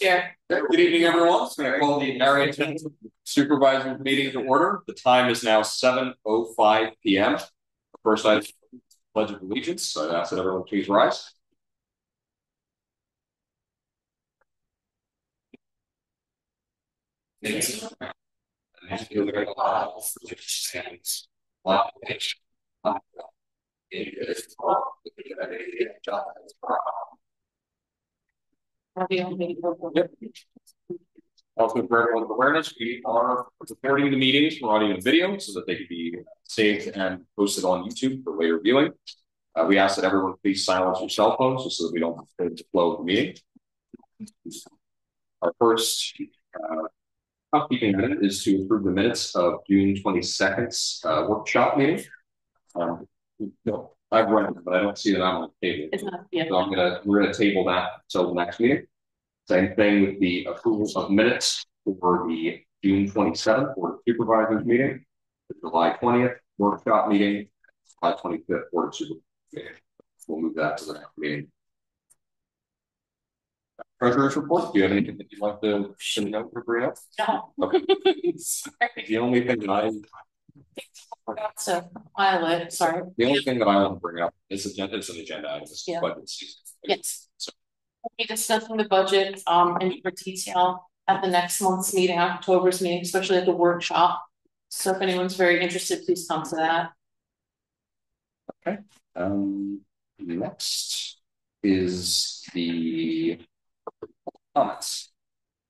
Chair. Good evening, everyone. It's going to call the Barrington Supervisor meeting to order. The time is now seven oh five P M. First, I pledge of allegiance. So I ask that everyone please rise. Yep. Also, for everyone's awareness, we are recording the meetings, we're audio and video so that they can be saved and posted on YouTube for later viewing. Uh, we ask that everyone please silence your cell phones just so that we don't disturb the flow of the meeting. Our first uh, housekeeping minute is to approve the minutes of June 22nd's uh, workshop meeting. Um, no, I've run it, but I don't see that I'm on the table. It's not, yeah. So I'm gonna, we're gonna table that until the next meeting. Same thing with the approvals of minutes for the June twenty seventh Board of Supervisors meeting. The July twentieth workshop meeting, July twenty fifth Board of Supervisors. meeting. We'll move that to the next meeting. Treasurer's report, do you have anything that you'd like to send out or bring? No. Okay. The only thing that I, to file it, sorry. the only thing that I want to bring up is agenda, is an agenda, item, this Yeah. budget season. Yes. We'll be discussing the budget, um, in more detail at the next month's meeting, October's meeting, especially at the workshop. So if anyone's very interested, please come to that. Um, next is the comments.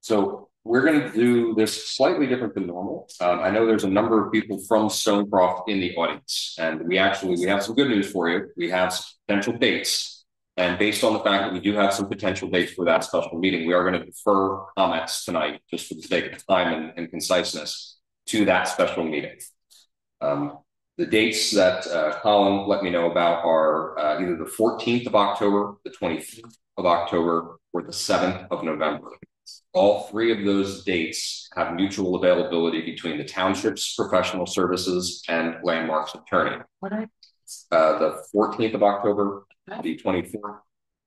So we're gonna do this slightly different than normal. Um, I know there's a number of people from Stonecroft in the audience, and we actually, we have some good news for you. We have potential dates. And based on the fact that we do have some potential dates for that special meeting, we are gonna defer comments tonight, just for the sake of time and, and conciseness, to that special meeting. Um, the dates that uh, Colin let me know about are uh, either the 14th of October, the 25th of October, or the 7th of November. All three of those dates have mutual availability between the township's professional services and landmarks attorney. What Uh, the 14th of October, the 24th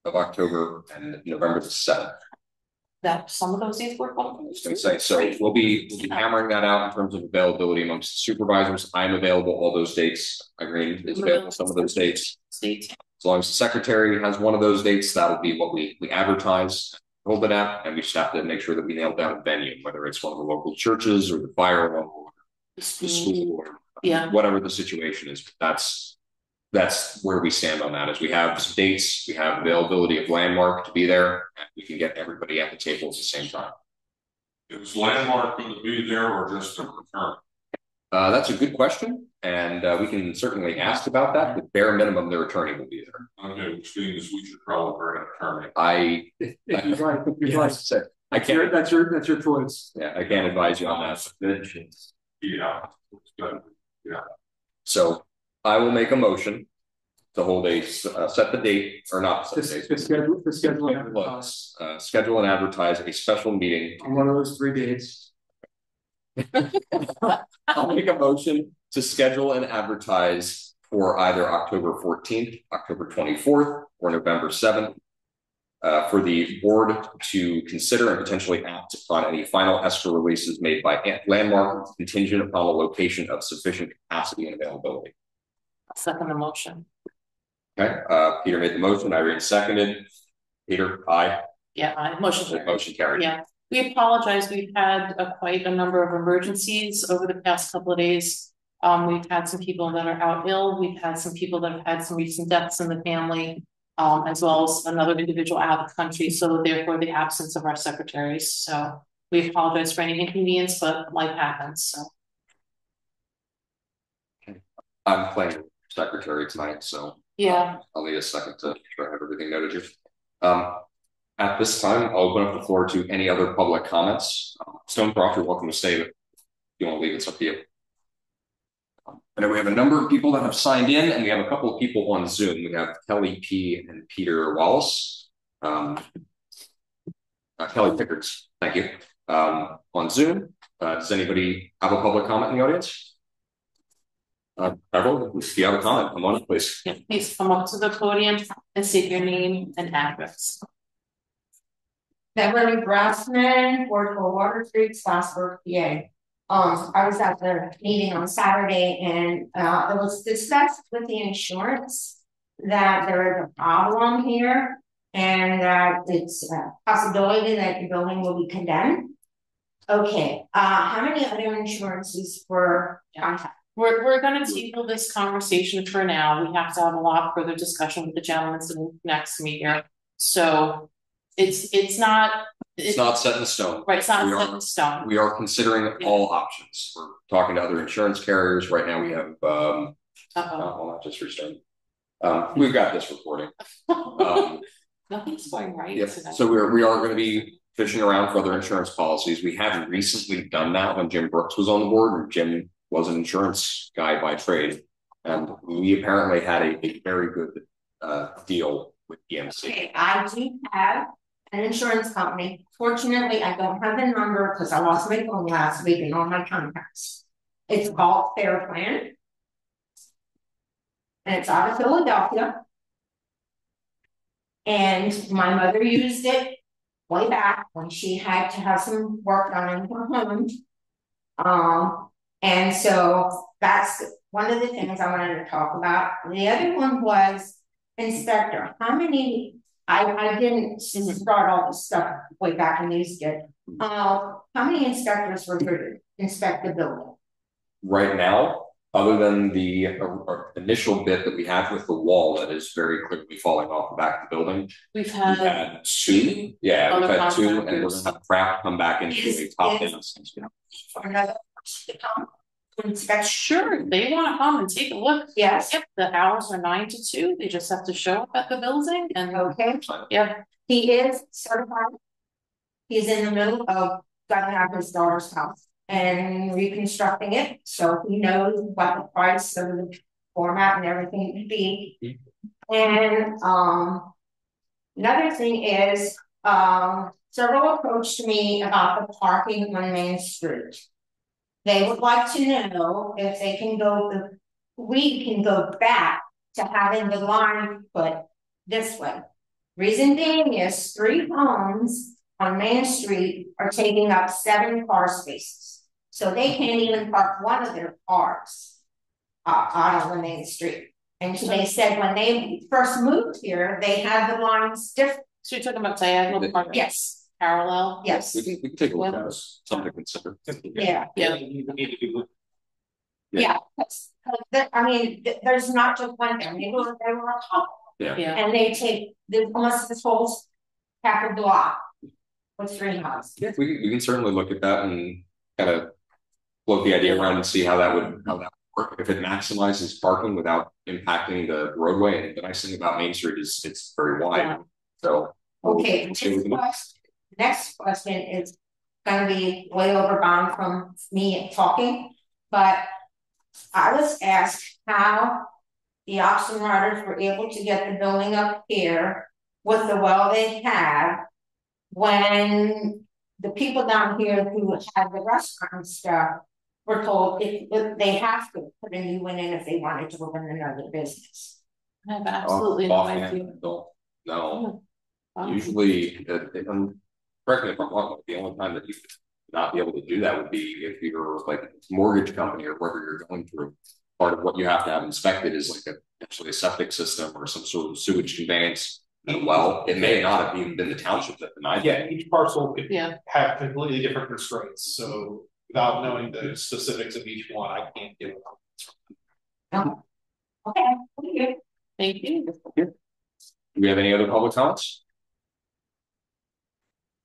of October, and November the 7th. that, some of those days work well. I was gonna say, so we'll be, we'll be hammering that out in terms of availability amongst the supervisors. I'm available all those dates. Irene is available some of those dates. States, As long as the secretary has one of those dates, that'll be what we, we advertise, hold it at, and we just have to make sure that we nail down a venue, whether it's one of the local churches or the fire hall, the school, or yeah, whatever the situation is. But That's, that's where we stand on that, is we have some dates, we have availability of landmark to be there, and we can get everybody at the table at the same time. Is Landmark going to be there or just a return? Uh, that's a good question, and uh, we can certainly ask about that. The bare minimum, their attorney will be there. Okay, which means we should probably bring an attorney. I, If you'd like, if you'd like, Yes, I that's your, can't, that's your, that's your choice. yeah, I can't advise you on that. Yeah, it's good. So I will make a motion to hold a, s- uh, set the date, or not set To, the date. to schedule, to schedule and advertise uh, schedule and advertise a special meeting. on one of those three dates. I'll make a motion to schedule and advertise for either October fourteenth, October twenty-fourth, or November seventh. Uh, for the board to consider and potentially act on any final escrow releases made by landmark contingent upon a location of sufficient capacity and availability. Second the motion, Okay, uh, Peter made the motion, Irene seconded. Peter, aye, yeah, I, motion. The motion carried. Yeah, we apologize. We've had a quite a number of emergencies over the past couple of days. Um, we've had some people that are out ill. We've had some people that have had some recent deaths in the family. Um, as well as another individual out of the country, so therefore the absence of our secretaries. So we apologize for any inconvenience, but life happens, so. I'm playing secretary tonight, so Yeah, I'll need a second to try to have everything noted here. Um, at this time, I'll open up the floor to any other public comments. Um, Stonecroft, you're welcome to stay, but if you want to leave, it's up to you. Um, I know we have a number of people that have signed in, and we have a couple of people on Zoom. We have Kelly P and Peter Wallace. Um, uh, Kelly Pickards, thank you. Um, on Zoom, uh, does anybody have a public comment in the audience? Uh, Beverly, if you have a comment, come on, up, please. yeah, please come up to the podium and state your name and address. Beverly Grassman, Fort Water Street, Stouchsburg, PA. Um, I was at the meeting on Saturday and, uh, it was discussed with the insurance that there is a problem here and that it's a possibility that the building will be condemned. Okay, uh, how many other insurances were contacted? We're, we're gonna table this conversation for now. We have to have a lot further discussion with the gentlemen in the next meeting. So it's, it's not. It's not set in stone. Right, it's not We set are- in stone. We are considering all options. We're talking to other insurance carriers. Right now, we have, um, Uh-oh. uh, hold on, just restarting. Um, we've got this recording. Um, Nothing's going right yeah, tonight. so we're, we are gonna be fishing around for other insurance policies. We have recently done that when Jim Brooks was on the board, and Jim was an insurance guy by trade. And we apparently had a, a very good, uh, deal with EMC. Okay, I do have an insurance company. Fortunately, I don't have the number because I lost my phone last week and all my contacts. It's called Fair Plan. And it's out of Philadelphia. And my mother used it way back when she had to have some work done in her home. Um, and so that's one of the things I wanted to talk about. The other one was inspector, how many, I, I didn't start all this stuff way back when these did. Uh, how many inspectors were here to inspect the building? right now, other than the uh, uh, initial bit that we have with the wall that is very quickly falling off the back of the building. We've We've had, had two, yeah, we've had two, and we're gonna have craft come back into do a Is- top is- down. For another person to come to inspect? sure, they wanna come and take a look. Yes, Yep, the hours are nine to two. They just have to show up at the building and, okay, yeah, he is certified. He's in the middle of out his daughter's house and reconstructing it, so he knows what the price of the format and everything would be. And, um. Another thing is, um, several approached me about the parking on Main Street. They would like to know if they can go, the we can go back to having the line put this way. Reason being is three homes on Main Street are taking up seven car spaces. So they can't even park one of their cars. Uh, out on the main street. And so they said when they first moved here, they had the lines different. so you're talking about diagonal parking? Yes, Parallel? yes, We can, we can take a look at this, something to consider. yeah, Yeah. yeah. That's, that- I mean, th- there's not just one thing, they were, they were a couple. Yeah, yeah. And they take, the almost this whole half a block. With three houses. Yeah, we, can- we can certainly look at that and kind of float the idea around and see how that would, how that would work. If it maximizes parking without impacting the roadway, and the nice thing about Main Street is it's very wide, so. Okay, we'll next see what we can do. question, next question is gonna be way overbound from me talking, but. I was asked how the oxen riders were able to get the building up here with the well they have. When the people down here who had the restaurant and stuff were told if, if they have to put a new one in if they wanted to open another business. I have absolutely no idea. I don't know. Um, Usually, uh, if I'm, correct me if I'm wrong, but the only time that you would not be able to do that would be if you're like a mortgage company or whatever you're going through. Part of what you have to have inspected is like a, actually a septic system or some sort of sewage conveyance. And well, it may not have even been the township that denied Yeah, that. each parcel could Yeah, have completely different constraints, so without knowing the specifics of each one, I can't give. Oh, okay, thank you. thank you. Do we have any other public comments?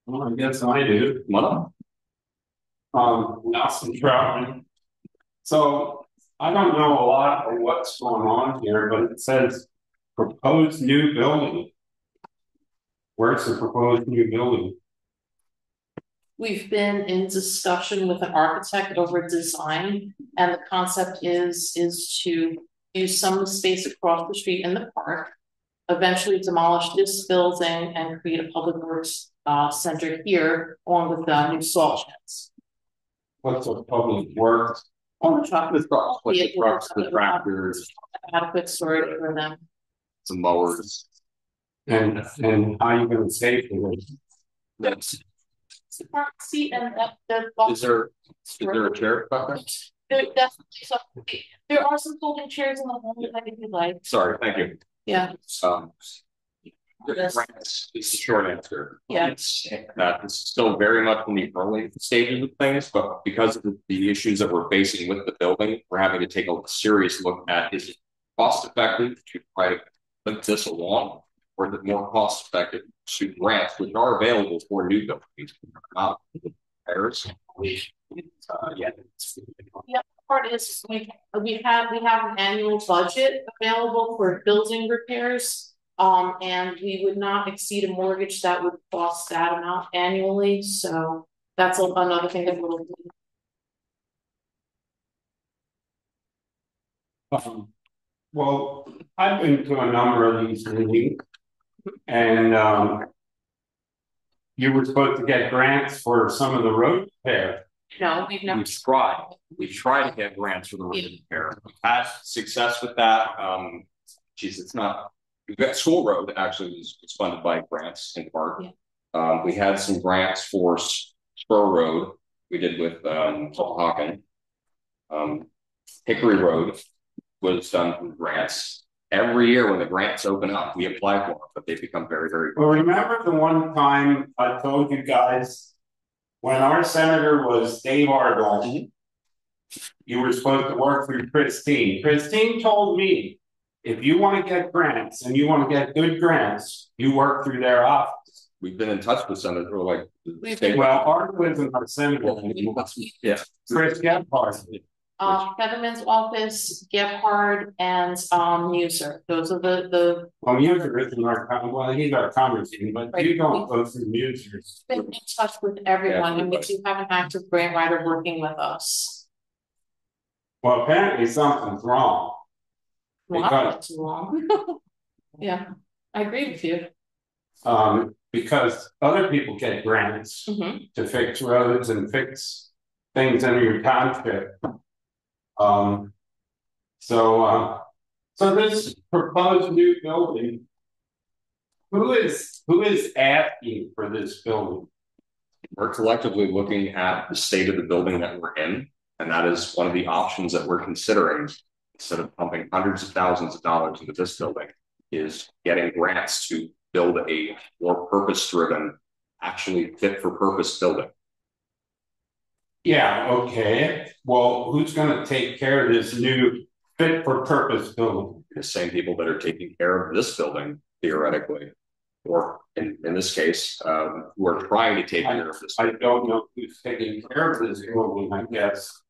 Well, I guess I do, up. um, Nelson Troutman. So I don't know a lot of what's going on here, but it says proposed new building. Where's the proposed new building? We've been in discussion with an architect over design, and the concept is, is to use some space across the street in the park. Eventually demolish this building and create a public works, uh, center here, along with, the new salt sheds. What's a public works? On the truck. The trucks, like the trucks, the tractors, Adequate storage for them. some mowers. And, and how you gonna pay for this? That's, the front seat and that, the. is there, is there a chair back there? There definitely, so, there are some folding chairs in the home, if you'd like, Sorry, thank you. yeah, Um. Yes. It's the short answer. Yeah. It's, uh, it's still very much in the early stages of things, but because of the- the issues that we're facing with the building, we're having to take a serious look at is it cost effective to try to link this along? Or is it more cost effective to grants which are available for new buildings? Not repairs. Uh, yeah. part is, we, we have, we have an annual budget available for building repairs. Um, and we would not exceed a mortgage that would cost that amount annually, so that's a- another thing that we'll do. Um, well, I've been to a number of these meetings. And, um. You were supposed to get grants for some of the road repair. No, we've never, We've tried, we've tried to get grants for the road repair, we've had success with that, um, geez, it's not. We've got school road actually was was funded by grants in part. Yeah. Um, we had some grants for S- Spur Road, we did with, um, Hawken. Um, Hickory Road was done through grants. Every year when the grants open up, we apply for them, but they become very, very. Well, remember the one time I told you guys. When our senator was Dave Argall. You were supposed to work through Christine. Christine told me. If you wanna get grants and you wanna get good grants, you work through their office. We've been in touch with Senator, or like. We've Well, Argall isn't our senator, Yeah. Chris Gebhard. um, Fetterman's office, Gebhard and, um, Meuser, those are the, the, Well, Meuser isn't our, con- well, he's our congressman, but you don't go through Meusers. been in touch with everyone, and we do have an active grant writer working with us. Well, apparently something's wrong. Well, I don't it's wrong. Yeah, I agree with you. Um, because other people get grants Mhm. to fix roads and fix things in your township. Um. So, uh, so this proposed new building. Who is, who is asking for this building? We're collectively looking at the state of the building that we're in, and that is one of the options that we're considering. Instead of pumping hundreds of thousands of dollars into this building, is getting grants to build a more purpose-driven, actually fit for purpose building. Yeah, okay, well, who's gonna take care of this new fit for purpose building? The same people that are taking care of this building theoretically. Or in, in this case, um, who are trying to take care of this. I don't know who's taking care of this building, I guess.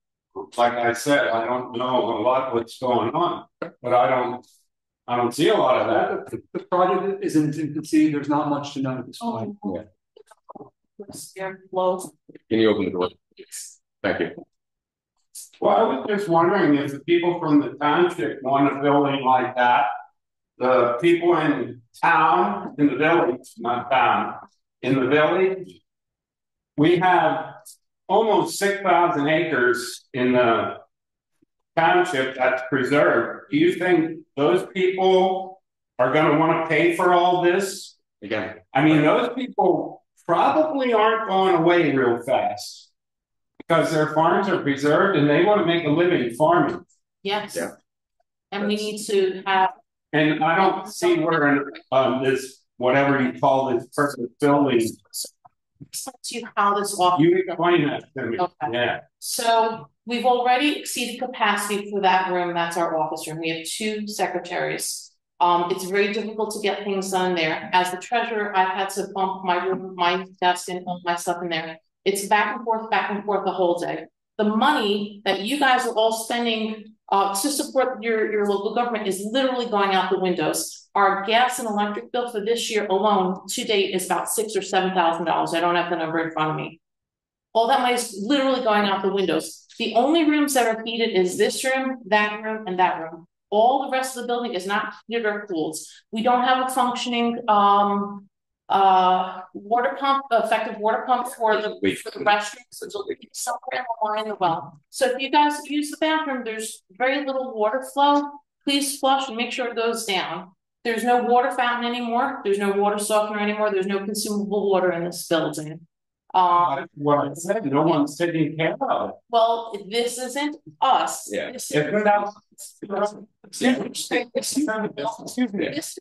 Like I said, I don't know a lot what's going on, but I don't. I don't see a lot of that. The, the project is in infancy, there's not much to know at this point. Oh. They're low. Can you open the door? Thank you. Well, I was just wondering if the people from the township want a building like that. The people in town, in the village, not town, in the village. We have almost six thousand acres in the. Township that's preserved. Do you think those people are gonna wanna pay for all this? Again, I mean, those people probably aren't going away real fast. Because their farms are preserved and they wanna make a living farming. Yes. Yeah. And we need to have, And I don't see where, um, this, whatever you call this person building, to how this off. you explain that to me, Okay. yeah. So we've already exceeded capacity for that room, that's our office room, we have two secretaries. Um, it's very difficult to get things done there, as the treasurer, I've had to bump my room, my desk and all my stuff in there. It's back and forth, back and forth the whole day. The money that you guys are all spending uh to support your your local government is literally going out the windows. Our gas and electric bill for this year alone to date is about six or seven thousand dollars, I don't have the number in front of me. All that money is literally going out the windows. The only rooms that are heated is this room, that room, and that room. All the rest of the building is not heated or cooled. We don't have a functioning um uh water pump, effective water pump for the Wait. for the restrooms. It's somewhere along the well. So if you guys use the bathroom, there's very little water flow. Please flush and make sure it goes down. There's no water fountain anymore, there's no water softener anymore, there's no consumable water in this building. Um, What I said, no one's taking care of it. well, this isn't us. Yeah. This If is-. Excuse me. This,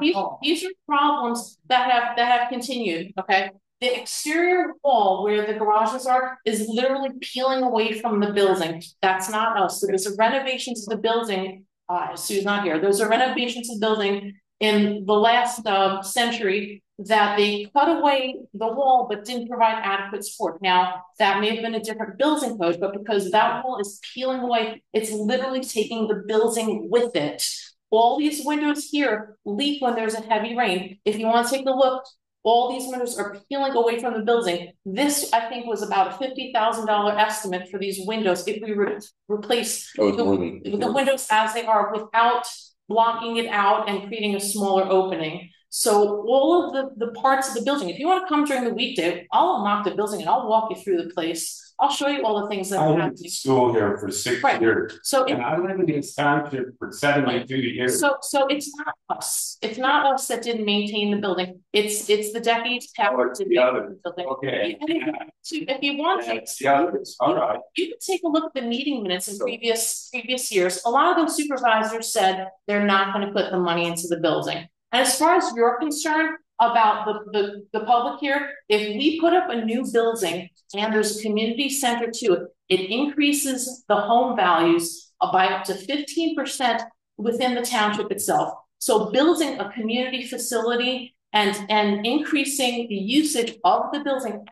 these, these are problems that have, that have continued, okay? The exterior wall where the garages are is literally peeling away from the building. That's not us. There was a renovation to the building. Uh, Sue's not here. There's a renovation to the building in the last, uh, century that they cut away the wall but didn't provide adequate support. Now, that may have been a different building code, but because that wall is peeling away, it's literally taking the building with it. All these windows here leak when there's a heavy rain. If you want to take a look, all these windows are peeling away from the building. This, I think, was about a fifty thousand dollar estimate for these windows if we were replace Oh, than. the windows as they are without blocking it out and creating a smaller opening. So all of the, the parts of the building, if you wanna come during the weekday, I'll unlock the building and I'll walk you through the place. I'll show you all the things that I went to school here for six Right. years, So it and I lived in this township for seventy-two years. So, so it's not us, it's not us that didn't maintain the building, it's, it's the decades power it's to the other. the building. Okay. And if you- so if you want to, That's the others, all right. you can take a look at the meeting minutes in previous, previous years, a lot of those supervisors said they're not gonna put the money into the building. As far as you're concerned about the, the, the public here, if we put up a new building and there's a community center to it, it increases the home values by up to fifteen percent within the township itself. So building a community facility and, and increasing the usage of the building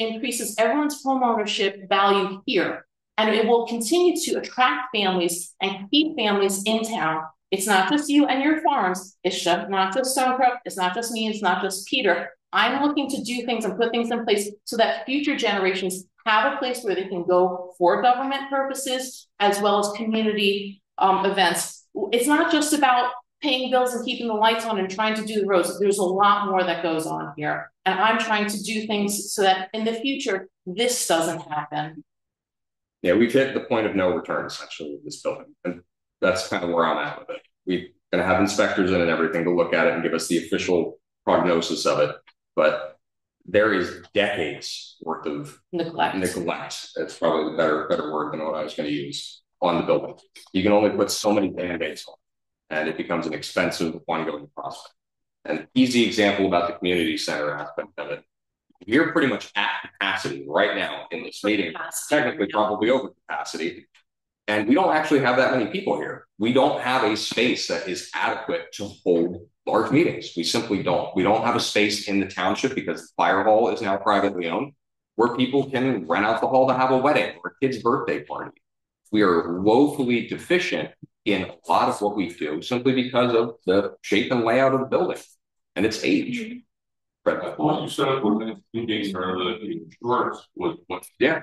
increases everyone's homeownership value here. And it will continue to attract families and keep families in town. It's not just you and your farms, it's just not just Stonecroft, it's not just me, it's not just Peter. I'm looking to do things and put things in place so that future generations have a place where they can go for government purposes as well as community um events. It's not just about paying bills and keeping the lights on and trying to do the roads. There's a lot more that goes on here. And I'm trying to do things so that in the future, this doesn't happen. Yeah, we've hit the point of no return essentially with this building, and that's kind of where I'm at with it. We're gonna have inspectors in and everything to look at it and give us the official prognosis of it. But there is decades worth of Neglect. neglect. It's probably the better, better word than what I was gonna use on the building. You can only put so many band-aids on. And it becomes an expensive ongoing process. An easy example about the community center aspect of it. We're pretty much at capacity right now in this meeting, technically probably over capacity. And we don't actually have that many people here. We don't have a space that is adequate to hold large meetings. We simply don't. We don't have a space in the township because the fire hall is now privately owned. Where people can rent out the hall to have a wedding or a kid's birthday party. We are woefully deficient in a lot of what we do simply because of the shape and layout of the building and its age. Mm-hmm. But Well, you said within two days or the insurance was what. Yeah.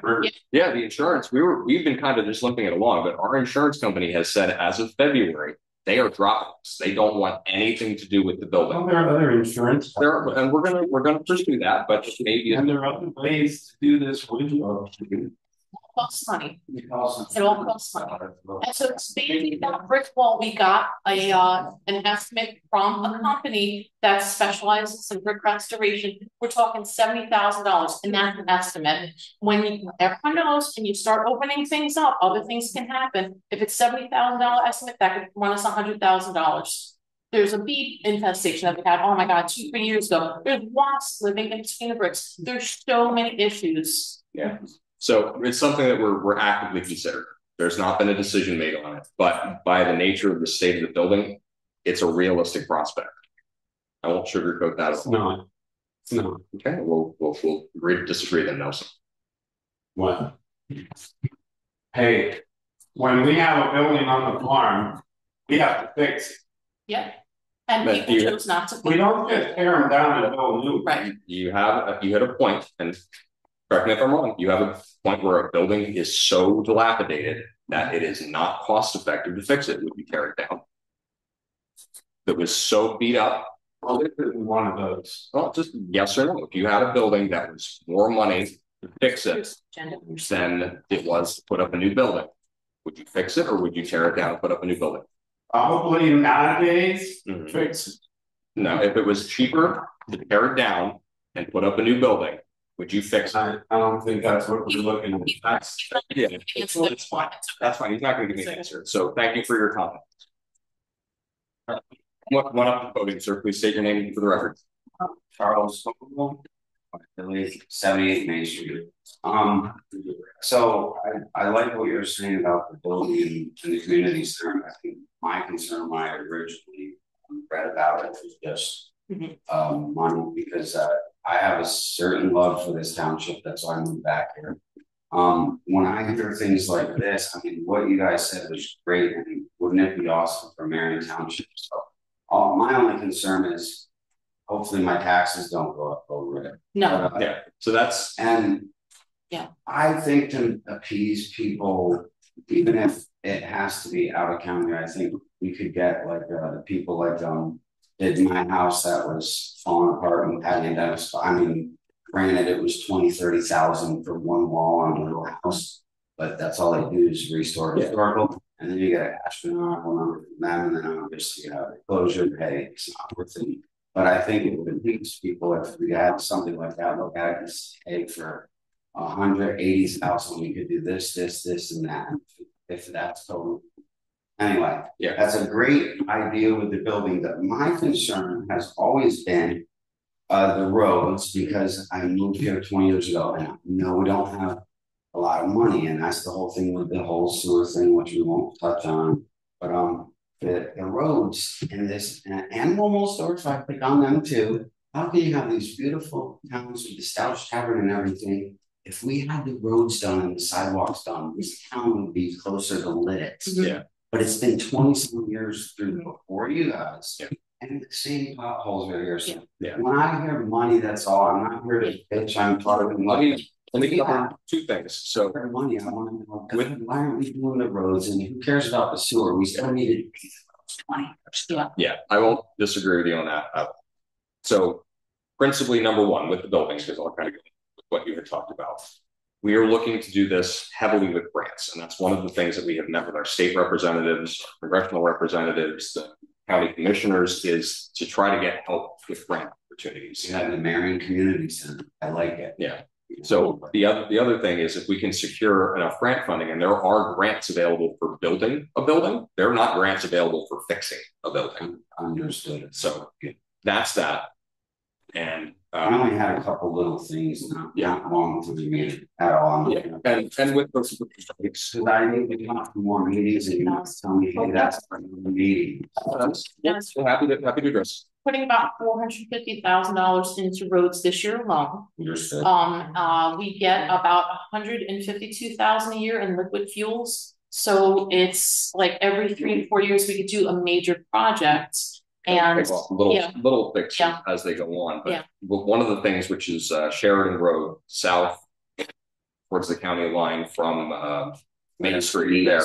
Yeah, the insurance, we were, we've been kind of just limping it along, but our insurance company has said as of February, they are dropping us. They don't want anything to do with the building. Well, there are other insurance. There, are, and we're gonna, we're gonna pursue that, but maybe, And there are other ways to do this window. Costs money. It all costs money. And so expanding that brick wall, we got a, uh, an estimate from a company that specializes in brick restoration. We're talking seventy thousand dollars, and that's an estimate. When you, everyone knows, and you start opening things up, other things can happen. If it's seventy thousand dollar estimate, that could run us a hundred thousand dollars. There's a bee infestation that we had, oh my god, two, three years ago. There's wasps living in between the bricks. There's so many issues. yeah. So it's something that we're, we're actively considering. There's not been a decision made on it, but by the nature of the state of the building, it's a realistic prospect. I won't sugarcoat that. It's not. It's not. Okay, we'll, we'll, we'll agree to disagree then, Nelson. What? Hey, when we have a building on the farm, we have to fix it. Yep. And But people you- chose not to. We don't just tear them down and build new. Right. You have, you hit a point, and correct me if I'm wrong, you have a point where a building is so dilapidated that it is not cost effective to fix it, would you tear it down? That was so beat up, Well, this is one of those. well, just yes or no, if you had a building that was more money to fix it than it was to put up a new building. Would you fix it or would you tear it down and put up a new building? Probably nowadays, Mhm. fix it. No, if it was cheaper to tear it down and put up a new building, would you fix it? I, I don't think that's what we're looking at. That's, Yeah, It's it's fine, that's fine, he's not gonna give me an answer, so thank you for your comment. One, one up to voting, sir, please state your name for the record. Charles Vogel, seventy-eight Main Street. Um, so I, I like what you're saying about the building and the community center. I think my concern, when I originally read about it, was just Mhm. um, money, because uh, I have a certain love for this township, that's why I moved back here. Um, when I hear things like this, I mean, what you guys said was great, and wouldn't it be awesome for Marion Township? So, uh, my only concern is hopefully my taxes don't go up over it. No, Uh, Yeah, so that's, And. Yeah. I think to appease people, even if it has to be out of county, I think we could get like, uh, the people like, um. Did my house that was falling apart and and Dennis, I mean, granted, it was twenty, thirty thousand for one wall on a little house. But that's all they do is restore Yeah. historical, and then you get an astronomical number from them, and then obviously, you know, the closure, hey, it's not worth it. But I think it would teach people if we had something like that, look at it and say, hey, for a hundred eighty thousand, we could do this, this, this and that, if that's total. Anyway, Yeah. that's a great idea with the building, but my concern has always been. Uh, the roads, because I moved here twenty years ago and no, we don't have. A lot of money and that's the whole thing with the whole sewer thing, which we won't touch on, but um. The the roads in this and and normal stores, I pick on them too. How can you have these beautiful towns with the Stouch Tavern and everything? If we had the roads done and the sidewalks done, this town would be closer to Lititz. Yeah. But it's been twenty some years through Mhm. before you guys. Yeah. And the same potholes are here, so. Yeah. When I hear money, that's all, I'm not here to bitch, I'm talking let like. me, let me cover two things, so. Money, I wanna know, With- why aren't we doing the roads and who cares about the sewer, we still need to. pay the. Money. yeah, Yeah, I won't disagree with you on that. Uh, So principally, number one, with the buildings, because I'll kind of go with what you had talked about. We are looking to do this heavily with grants, and that's one of the things that we have met with our state representatives, our congressional representatives, the county commissioners, is to try to get help with grant opportunities. You had the Marion Community Center, I like it. Yeah. So the other, the other thing is if we can secure enough grant funding, and there are grants available for building a building, there are not grants available for fixing a building. Understood, So that's that. And, I um, only had a couple little things, not, Yeah. not long to be made at all. Yeah, gonna- and, and with those. Cause I need to come to more meetings and you must tell me, hey, that's part of the meeting. Yes, happy to, happy to address. putting about four hundred fifty thousand dollars into roads this year alone. Understood. Um, uh, we get about hundred and fifty-two thousand a year in liquid fuels. So it's like every three to four years, we could do a major project. And Take Little, yeah. little fixes Yeah. as they go on, Yeah. but, but one of the things which is uh, Sheridan Road, south. Towards the county line from, uh, Main Street there.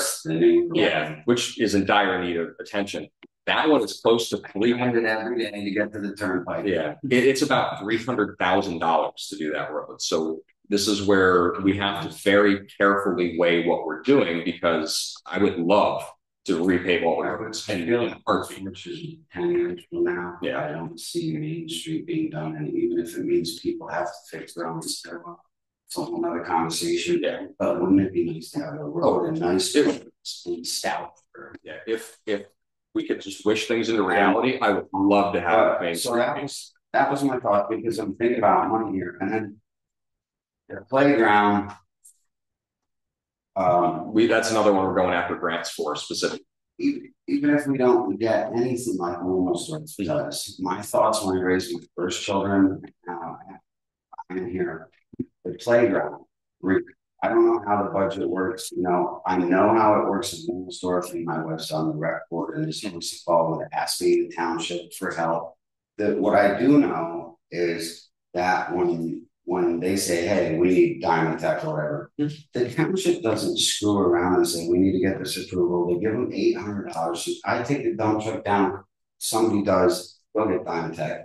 Yeah, which is in dire need of attention. That one is close to three Three hundred. hundred every day to get to the turnpike. Yeah, it, it's about three hundred thousand dollars to do that road. So this is where we have to very carefully weigh what we're doing because I would love to repave all the roads I and feel heartbeat. Which is ten years from now. Yeah. I don't see Main Street being done, and even if it means people have to fix their own stairwell. It's a whole nother conversation, Yeah, but wouldn't it be nice to have a road and nice and stout for. yeah. If, if we could just wish things into reality, I would love to have Uh, Main so Street. that was, that was my thought, because I'm thinking about money here, and then. The playground. Um, We, that's another one we're going after grants for specifically. even, even if we don't get anything like almost does, my thoughts when I raised my first children, now. I'm here, the playground, I don't know how the budget works, you know, I know how it works in Womelsdorf and my wife's on the rec board and was involved with ASME, the township for help. That what I do know is that when, when they say, hey, we need Diamond Tech or whatever. Hmm. The township doesn't screw around and say, we need to get this approval, they give them eight hundred dollars, I take the dump truck down, somebody does, go get Diamond Tech.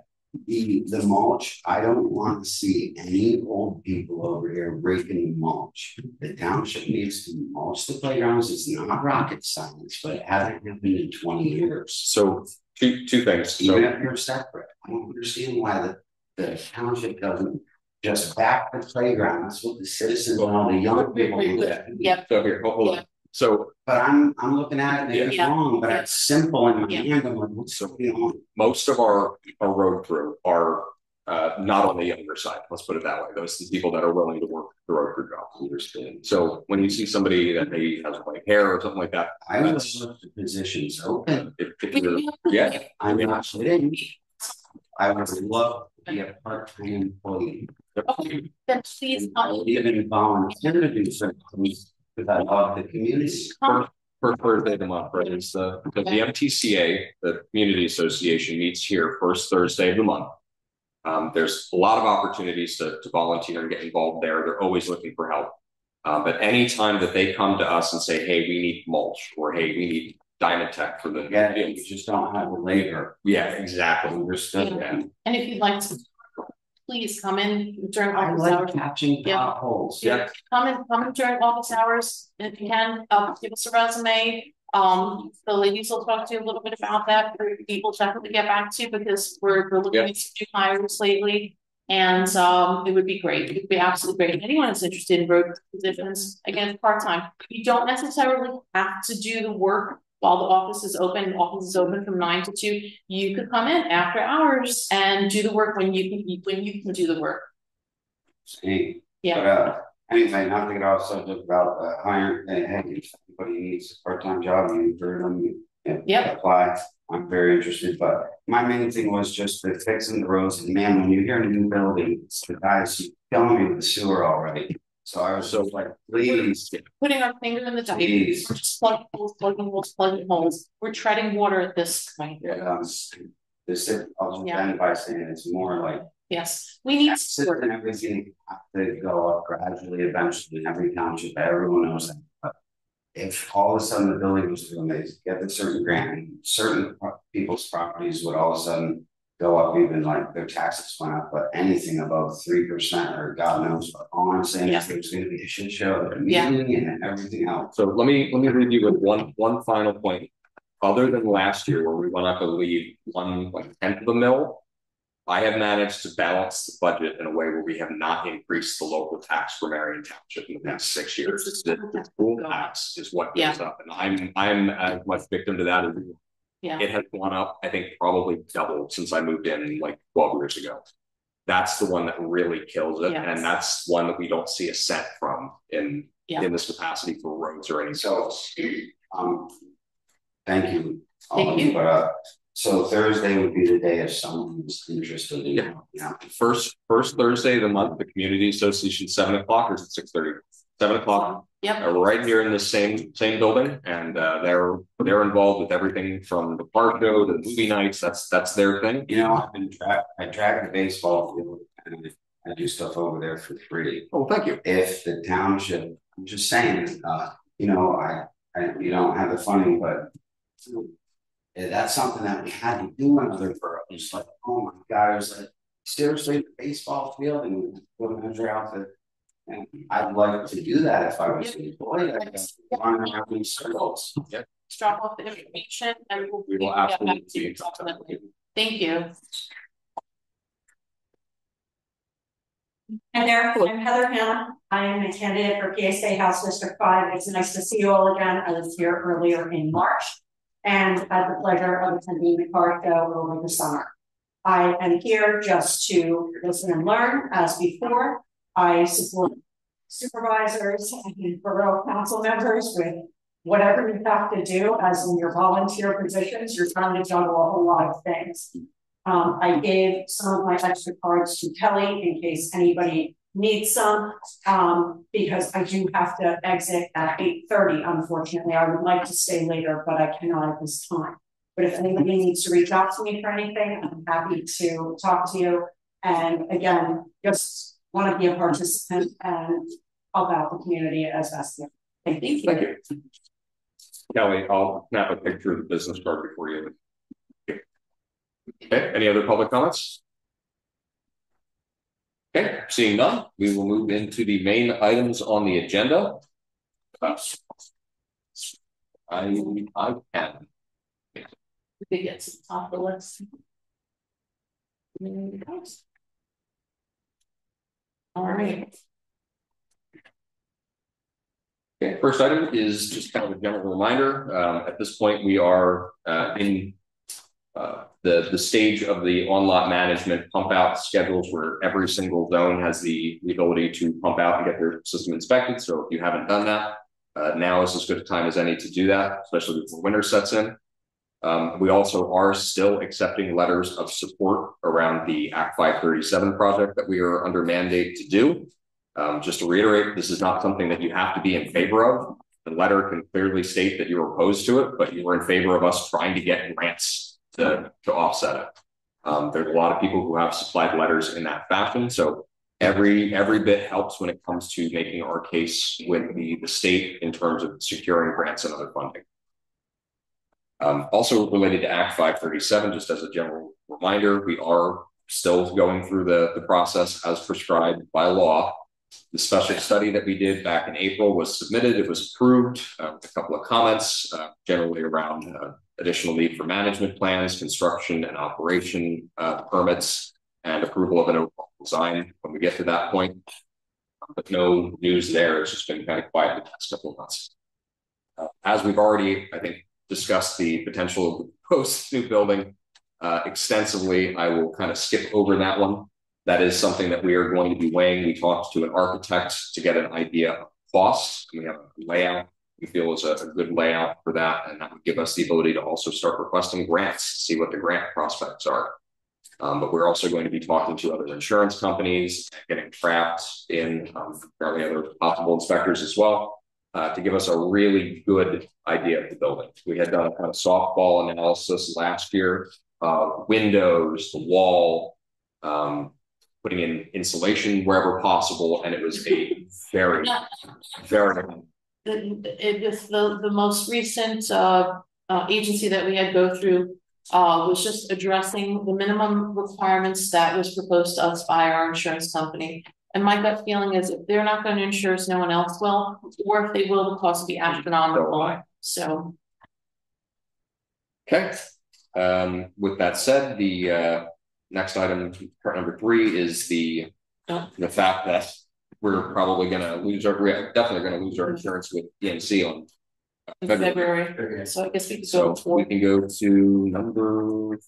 the, the mulch, I don't want to see any old people over here raking mulch. The township needs to mulch the playgrounds, it's not rocket science, but it hasn't happened in twenty years. So two, two things. Even So if you're separate, I don't understand why the, the township doesn't just back the playground, that's what the citizens and all the young people. do. Yep. So here, hold, hold on. So But I'm, I'm looking at it, maybe it's Yeah. wrong, but it's simple in my Yeah. hand, I'm like, what's going on? most of our, our road crew are uh, not on the younger side, let's put it that way. Those are the people that are willing to work the road crew job. So when you see somebody that maybe has white hair or something like that, I was left the positions open, if, if you're, yeah, I'm not kidding. I would love to be a part-time employee. Okay, then please, I even volunteer to do certain things, because I love the community. come, first Thursday of the month, right? It's the, the the MTCA, the Community Association meets here first Thursday of the month. Um, there's a lot of opportunities to, to volunteer and get involved there. They're always looking for help. Uh, but anytime that they come to us and say, hey, we need mulch, or hey, we need Diamond Tech for the. Yeah, you just don't have the labor. Yeah, exactly. Understood that. and if you'd like to, please come in during I office like hours. catching Yeah. potholes. Yeah. Come in, come in during office hours, if you can, uh, give us a resume. Um, the ladies will talk to you a little bit about that, for people definitely get back to, you because we're, we're looking Yeah. at some new hires lately. And, um, it would be great, it would be absolutely great, anyone who's interested in road positions, again, part-time. You don't necessarily have to do the work while the office is open, the office is open from nine to two. You could come in after hours and do the work when you can, when you can do the work. Hey, Yeah. But uh, anyway, not to get off subject about uh hiring, uh, hey, if anybody needs a part-time job, you heard them, yeah, Yep. Apply, I'm very interested, but my main thing was just the fixing the roads, and man, when you hear a new building, it's the guys killing me with the sewer already. So I was so like, please, putting our finger in the dike. Please. We're just plugging holes, plugging holes, plugging holes. We're treading water at this point. um, this, I'll just Yeah. end by saying it's more like. Yes, we need Taxes and everything have to go up gradually eventually in every township, everyone knows that, but. If all of a sudden the building was doing, they get a certain grant, and certain pro- people's properties would all of a sudden. Go up even like their taxes went up, but anything above three percent or God knows, what all I'm saying is there's gonna be a shit show at the Yeah. meeting and everything else. So let me, let me leave you with one, one final point. Other than last year where we went up, I believe, one like tenth of a mil. I have managed to balance the budget in a way where we have not increased the local tax for Marion Township in the past six years. It's The the school tax is what Yeah. goes up, and I'm, I'm as much victim to that as you. Yeah. It has gone up, I think, probably doubled since I moved in like twelve years ago. That's the one that really kills it, Yes. and that's one that we don't see a cent from in, Yeah. in this capacity for roads or anything else. Um. Thank you. Thank of you, you. But uh, so Thursday would be the day if someone's interested in, Yeah. you know, First, first Thursday of the month, the community association, seven o'clock or is it six thirty? Seven o'clock, Yep, uh, right here in the same, same building, and uh, they're, they're involved with everything from the park show to the movie nights, that's, that's their thing. you know, I've been track, I drag the baseball field and I do stuff over there for free. Oh, thank you. If the township, I'm just saying, uh, you know, I, I, you don't have the funding, but. Yeah, that's something that we had to do in other boroughs, like, oh my god, it was like, seriously, the baseball field and go measure out the. And I'd like to do that if I was an employee, I guess, run around these circles. Let's drop off the information and we'll. We will get back absolutely to you in contact with definitely. Thank you. Hi there, I'm Heather Hanna. I am a candidate for PA State House District Five. It's nice to see you all again. I was here earlier in March. And had the pleasure of attending the car show over the summer. I am here just to listen and learn as before. I support supervisors and borough council members with whatever you have to do as in your volunteer positions. You're trying to juggle a whole lot of things. Um, I gave some of my extra cards to Kelly in case anybody needs some. Um, because I do have to exit at eight thirty, unfortunately. I would like to stay later, but I cannot at this time. But if anybody needs to reach out to me for anything, I'm happy to talk to you. And again, just want to be a participant and help out the community as best. I can. Thank you. Thank you. Kelly, I'll snap a picture of the business card before you. Okay, any other public comments? Okay, seeing none, we will move into the main items on the agenda. I, I can. We could get to the top of the list. All right, Okay, first item is just kind of a general reminder. Um, at this point, we are uh, in uh, the the stage of the on-lot management pump out schedules where every single zone has the, the ability to pump out and get their system inspected. So if you haven't done that, uh, now is as good a time as any to do that, especially before winter sets in. Um, we also are still accepting letters of support around the Act 537 project that we are under mandate to do. Um, just to reiterate, this is not something that you have to be in favor of. The letter can clearly state that you're opposed to it, but you are in favor of us trying to get grants to, to offset it. Um, there's a lot of people who have supplied letters in that fashion. So every every bit helps when it comes to making our case with the, the state in terms of securing grants and other funding. Um, also related to Act 537, just as a general reminder, we are still going through the, the process as prescribed by law. The special study that we did back in April was submitted. It was approved with a couple of comments, uh, generally around uh, additional need for management plans, construction and operation uh, permits, and approval of an overall design when we get to that point. But no news there. It's just been kind of quiet the past couple of months. As we've already, I think, discussed the potential of the post new building uh, extensively, I will kind of skip over that one. That is something that we are going to be weighing. We talked to an architect to get an idea of cost. We have a layout we feel is a, a, good layout for that, and that would give us the ability to also start requesting grants, see what the grant prospects are. Um, but we're also going to be talking to other insurance companies, getting trapped in um, apparently other possible inspectors as well, uh, to give us a really good idea of the building. We had done a kind of softball analysis last year, uh, windows, the wall, um, putting in insulation wherever possible, and it was a very, very. It was the the most recent uh, uh, agency that we had go through uh, was just addressing the minimum requirements that was proposed to us by our insurance company. And my gut feeling is if they're not going to insure us, no one else will, or if they will, the cost will be astronomical. So. Okay. Um, with that said, the uh, next item, part number three, is the oh. the fact that we're probably going to lose our, we're definitely going to lose our insurance with EMC on February. February. So I guess we so go for. we can go to number.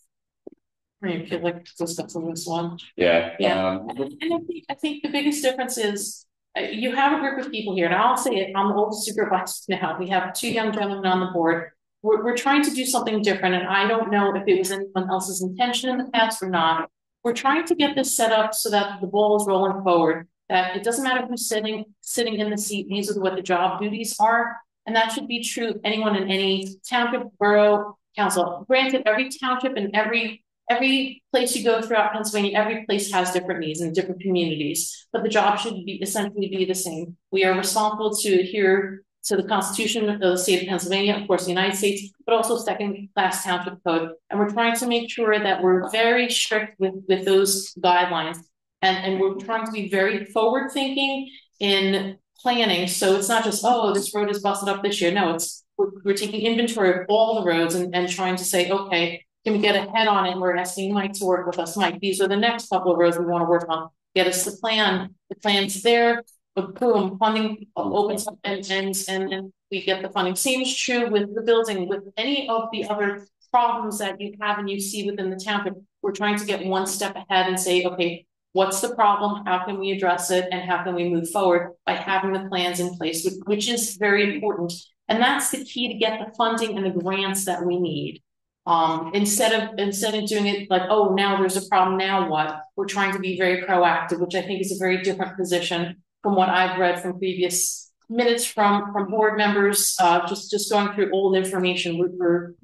I feel like discuss on this one. Yeah. Yeah. Um, and I think, I think the biggest difference is uh, you have a group of people here, and I'll say it, I'm the oldest supervisor now. We have two young gentlemen on the board. We're, we're trying to do something different, and I don't know if it was anyone else's intention in the past or not. We're trying to get this set up so that the ball is rolling forward. That it doesn't matter who's sitting sitting in the seat. These are what the job duties are. And that should be true of anyone in any township, borough, council. Granted, every township and every every place you go throughout Pennsylvania, every place has different needs and different communities, but the job should be essentially be the same. We are responsible to adhere to the Constitution of the state of Pennsylvania, of course, the United States, but also second class township code. And we're trying to make sure that we're very strict with, with those guidelines. And, and we're trying to be very forward thinking in planning. So it's not just, oh, this road is busted up this year. No, it's we're, we're taking inventory of all the roads and, and trying to say, okay, can we get ahead on it? We're asking Mike to work with us. Mike, these are the next couple of roads we want to work on. Get us the plan. The plan's there, but boom, funding opens up and ends, and, and we get the funding. Same is true with the building, with any of the other problems that you have and you see within the township. We're trying to get one step ahead and say, okay, what's the problem? How can we address it? And how can we move forward by having the plans in place, which is very important. And that's the key to get the funding and the grants that we need. Um, instead of instead of doing it like, oh, now there's a problem, now what? We're trying to be very proactive, which I think is a very different position from what I've read from previous minutes from from board members. Uh, just just going through old information, we're, we're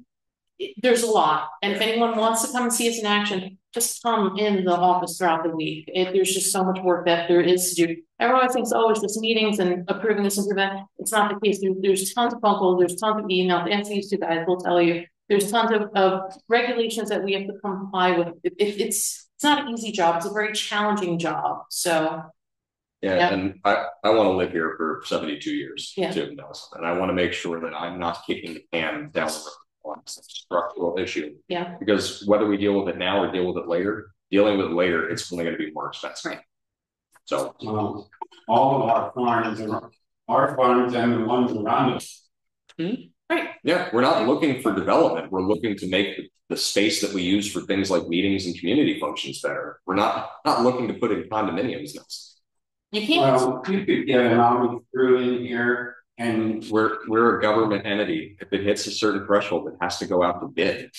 there's a lot. And if anyone wants to come and see us in action, just come in the office throughout the week. It, there's just so much work that there is to do. Everyone thinks, oh, it's just meetings and approving this and that. It's not the case. There, there's tons of phone calls, there's tons of emails. These two guys will tell you there's tons of, of regulations that we have to comply with. It, it, it's it's it's not an easy job, it's a very challenging job, so. Yeah, Yeah. and I, I wanna live here for seventy-two years Yeah. too, Nelson, and I wanna make sure that I'm not kicking the can down the road on some structural issue. Yeah. Because whether we deal with it now or deal with it later, dealing with it later, it's only gonna be more expensive. Right. So, Um, all of our farms are, our farms and the ones around us. Yeah, we're not looking for development, we're looking to make the, the space that we use for things like meetings and community functions better. We're not, not looking to put in condominiums, Nelson. You can't, Well, you could get an army crew in here and We're, we're a government entity, if it hits a certain threshold, it has to go out to bid.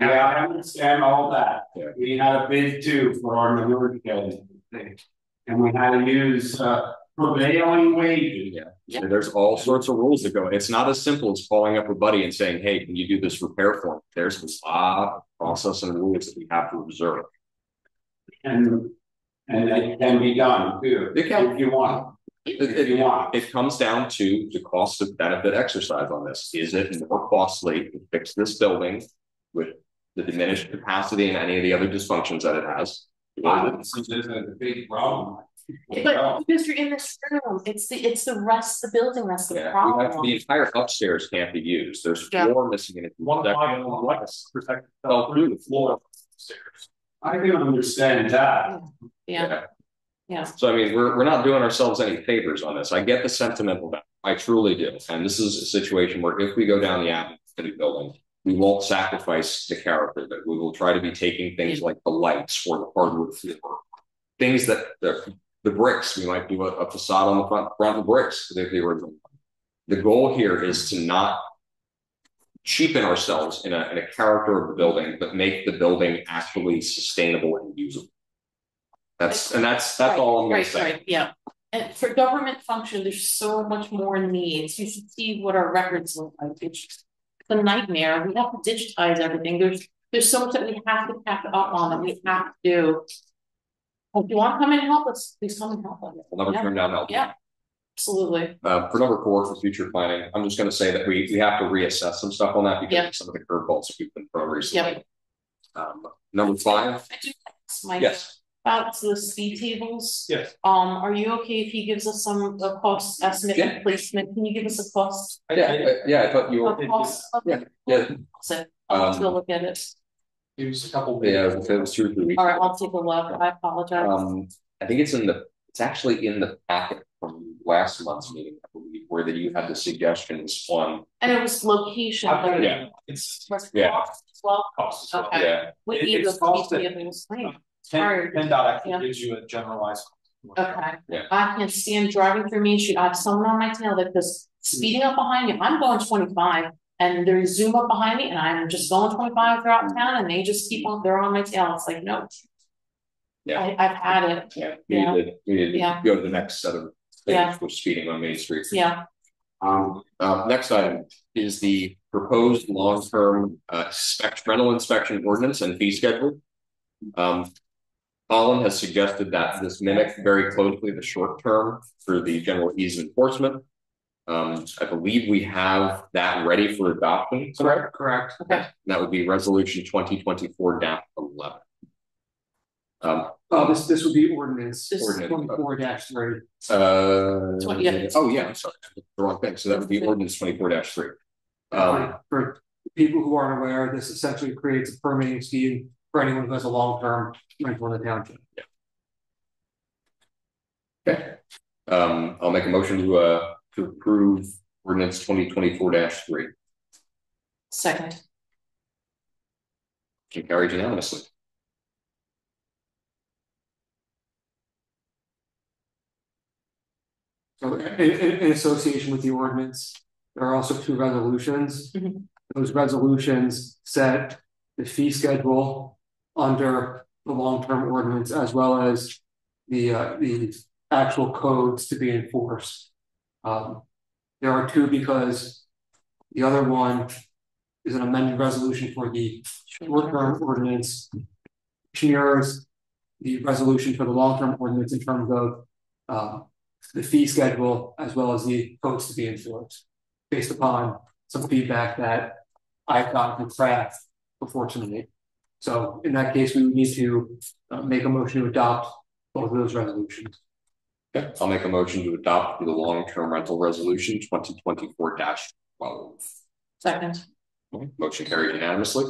Yeah, I understand all that. Yeah. We had a bid too for our manure shed thing. And we had to use uh prevailing wages. Yeah, so there's all sorts of rules that go. It's not as simple as calling up a buddy and saying, hey, can you do this repair for me? There's a lot of process and rules that we have to observe. And and it can be done too. It can. If you want, It, if you want. it comes down to the cost of benefit exercise on this. Is it more costly to fix this building with the diminished capacity and any of the other dysfunctions that it has? I don't see a big problem. But because you're in this room, it's the, it's the rest of the building, that's the Yeah, we have, problem. the entire upstairs can't be used. There's Yeah. floor missing in it. One of my own lights protect. Fell through the floor. Stairs. I can understand that. Yeah, yeah, So I mean, we're, we're not doing ourselves any favors on this. I get the sentimental value. I truly do. And this is a situation where if we go down the avenue of the building, we won't sacrifice the character, but we will try to be taking things like the lights or the hardwood floor. Things that, the, the bricks, we might do a, a facade on the front, front of bricks, the, the original. The goal here is to not cheapen ourselves in a, in a character of the building, but make the building actually sustainable and usable. That's, and that's, that's all I'm gonna say. right, yeah. And for government function, there's so much more needs, you should see what our records look like, it's a nightmare, we have to digitize everything, there's, there's so much that we have to pack up on, that we have to do. If you wanna come in and help us, please come and help us. We'll never Yeah. turn down help. Yeah. Absolutely, Uh, for number four, for future planning, I'm just gonna say that we, we have to reassess some stuff on that because Yeah. of some of the curveballs that we've been thrown recently. Yep. Um, number five, I do, Mike, yes, about the speed tables. Yes. Um, are you okay if he gives us some, a cost estimate Yeah. placement, can you give us a cost? yeah, uh, yeah, I thought you were, a cost yeah, it? yeah, So, I'll Um, go look at it, It was a couple. yeah, it was two or three weeks. alright, I'll take a look, I apologize. Um, I think it's in the, it's actually in the packet from last month's meeting, I believe, where that you had the suggestions on, And it was location, I've. Yeah. It's was Yeah. cost as well, cost as well. Okay. yeah, we It- it's cost that- tables, right, Ten, ten dot Yeah. gives you a generalized. okay. Yeah. I can't stand driving through Main Street, I have someone on my tail that goes speeding up behind me, I'm going twenty-five. And there's zoom up behind me and I'm just going twenty-five throughout town and they just keep on, they're on my tail, it's like, no. Yeah. I, I've had it, yeah, we Yeah. need to, we need to Yeah. go to the next set of Yeah. things for speeding on Main Street. yeah, Um, Uh, next item is the proposed long-term, uh, spec, rental inspection ordinance and fee schedule. Um, Colin has suggested that this mimic very closely the short term for the general ease enforcement. Um, I believe we have that ready for adoption, correct? Correct. okay, That would be resolution twenty twenty-four eleven. Um, Uh, this, this would be ordinance This- Ordinance. twenty-four dash three. uh, Twenty- yeah. oh, yeah, I'm sorry, the wrong thing, so that would be ordinance twenty-four three. Um, For people who aren't aware, this essentially creates a permitting scheme for anyone who has a long-term rental in the township. Yeah. Okay, um, I'll make a motion to, uh, to approve ordinance twenty twenty-four three, second, can carry unanimously. So in, in, in association with the ordinance, there are also two resolutions. Mhm. Those resolutions set the fee schedule under the long-term ordinance as well as the, uh, the actual codes to be enforced. Um, there are two because the other one is an amended resolution for the short-term ordinance. which mirrors the resolution for the long-term ordinance in terms of, um, the fee schedule as well as the codes to be enforced. Based upon some feedback that I've gotten from before tonight. So in that case, we would need to uh, make a motion to adopt both of those resolutions. Okay, I'll make a motion to adopt the long-term rental resolution twenty twenty-four twelve. Second, Motion carried unanimously.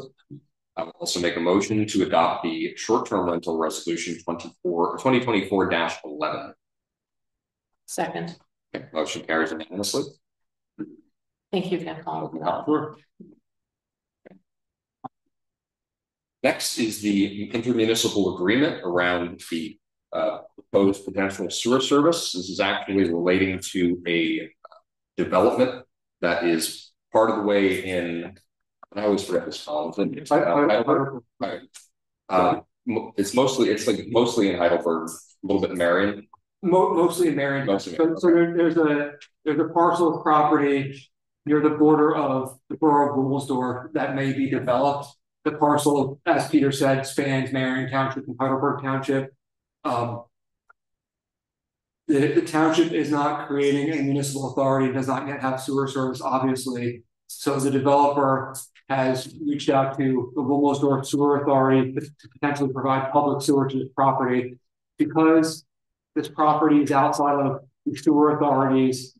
I will also make a motion to adopt the short-term rental resolution 24 2024 eleven. second. Okay, motion carries unanimously. Thank you. Sure. Next is the intermunicipal agreement around the uh proposed potential sewer service. This is actually relating to a development that is part of the way in. I always forget this column. It's I- in, I- uh, Uh, it's mostly, it's like mostly in Heidelberg, a little bit in Marion. Mo- mostly in Marion. Mostly in So, Marion, so there's a, there's a parcel of property near the border of the borough of Womelsdorf that may be developed. The parcel, as Peter said, spans Marion Township and Heidelberg Township. Um. The, the township is not creating a municipal authority, does not yet have sewer service, obviously. So the developer has reached out to the Womelsdorf Sewer Authority to potentially provide public sewer to the property. Because this property is outside of the sewer authority's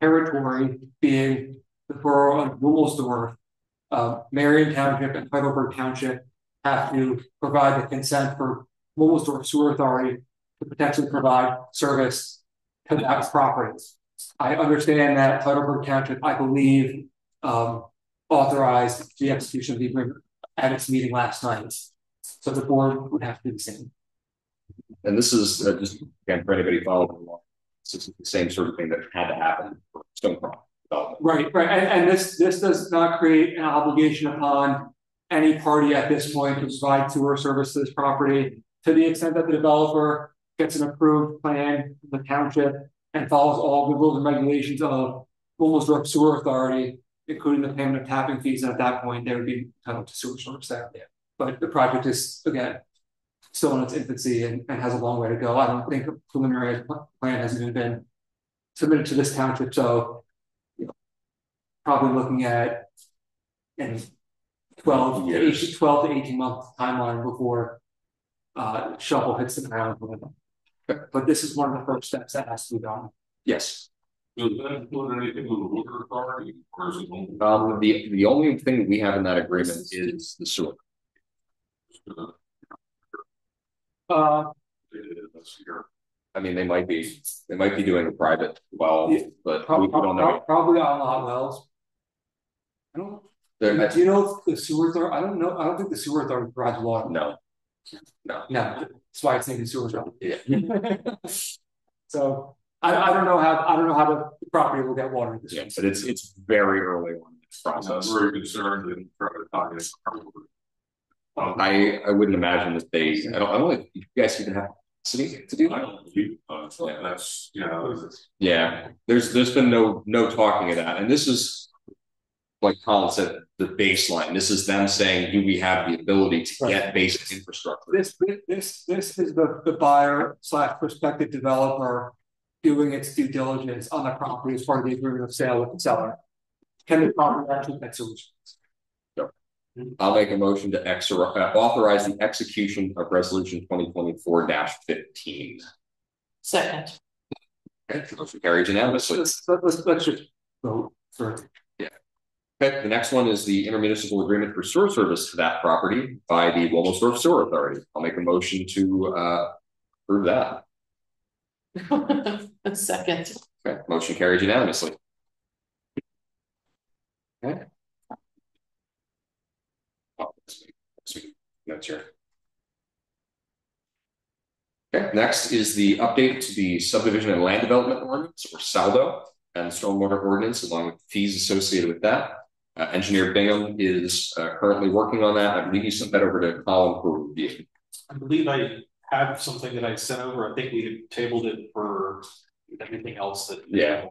territory, being the borough of Womelsdorf. Uh, Marion Township and Heidelberg Township have to provide the consent for Womelsdorf Sewer Authority to potentially provide service to that property. I understand that Heidelberg Township, I believe, um, authorized the execution of the agreement at its meeting last night. So the board would have to do the same. And this is uh, just again for anybody following along. This is the same sort of thing that had to happen for Stonecroft development. Right, right, and, and this, this does not create an obligation upon any party at this point to provide sewer service to this property. To the extent that the developer gets an approved plan from the township and follows all the rules and regulations of Womelsdorf Sewer Authority, including the payment of tapping fees, and at that point, there would be entitled to sewer service there. But the project is, again, still in its infancy and, and has a long way to go. I don't think a preliminary plan has even been submitted to this township, so probably looking at in 12 to 18 12 to 18 month timeline before uh shovel hits the ground. But this is one of the first steps that has to be done. Yes. Does that include anything with the water authority, or is it only? Um, the, the only thing we have in that agreement is the sewer. Uh, I mean, they might be, they might be doing a private well, Yeah, but we prob- we don't know. prob- probably on lot wells. I don't, They're- do you know if the sewer authority, I don't know, I don't think the sewer authority provides water. No. No. No, that's why it's thinking sewer. authority. Yeah. So I I don't know how, I don't know how the property will get water this Yeah, but it's, it's very early on in this I'm process. very concerned and try to talk it. Um, I, I wouldn't imagine that they, I don't, I don't think you guys even have city to do I that. don't believe, uh, that's, you know, Yeah, there's, there's been no, no talking of that, and this is. Like Colin said, the baseline, this is them saying, do we have the ability to get basic infrastructure? This, this, this is the, the buyer slash prospective developer doing its due diligence on the property as part of the agreement of sale with the seller. Can the property actually get sewage? I'll make a motion to ex- authorize the execution of resolution twenty twenty-four fifteen. Second, Okay, motion carried unanimously. Let's, let's, let's just vote for, Okay, the next one is the intermunicipal agreement for sewer service to that property by the Womelsdorf Sewer Authority. I'll make a motion to uh approve that. second, Okay, motion carried unanimously. Okay. Oh, that's me. That's me. That's your. Okay, next is the update to the subdivision and land development ordinance or SALDO and stormwater ordinance along with fees associated with that. Uh, engineer Bingham is uh, currently working on that. I believe he sent that over to Colin for review. I believe I have something that I sent over. I think we tabled it for everything else that. Yeah.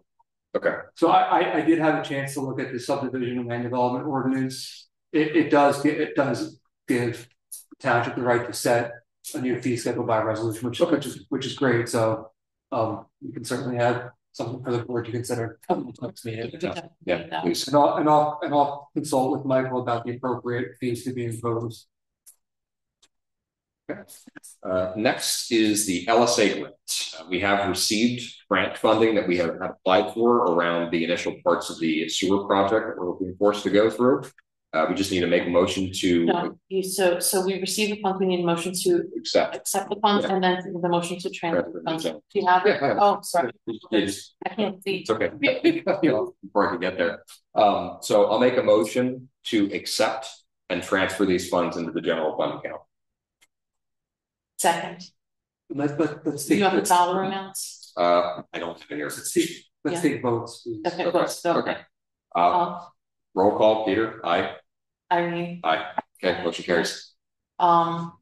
Okay, so I, I, I did have a chance to look at the subdivision and land development ordinance. It, it does, gi- it does give township the right to set a new fee schedule by resolution, which, which is, which is great, so. Um, you can certainly have something for the board to consider. next meeting. yeah, please. And I'll, and I'll, and I'll consult with Michael about the appropriate fees to be imposed. Uh, next is the LSA grant. Uh, we have received grant funding that we have have applied for around the initial parts of the sewer project that we're looking forced to go through. Uh, we just need to make a motion to No, you, so, so we receive the funds, we need a motion to accept. accept the funds Yeah. and then the motion to transfer the funds. Do you have it? Yeah, I have it. Oh, sorry, It's, I can't see. it's okay. You know, Before I can get there. Um, so I'll make a motion to accept and transfer these funds into the general fund account. Second, Let's, let, let's do take, you have the let's, dollar amounts? Uh, I don't have it here. let's take, let's Yeah. take votes, please. Okay, Okay, close, okay. okay. Uh, Uh, roll call, Peter, aye, Irene, aye, okay, motion carries. um.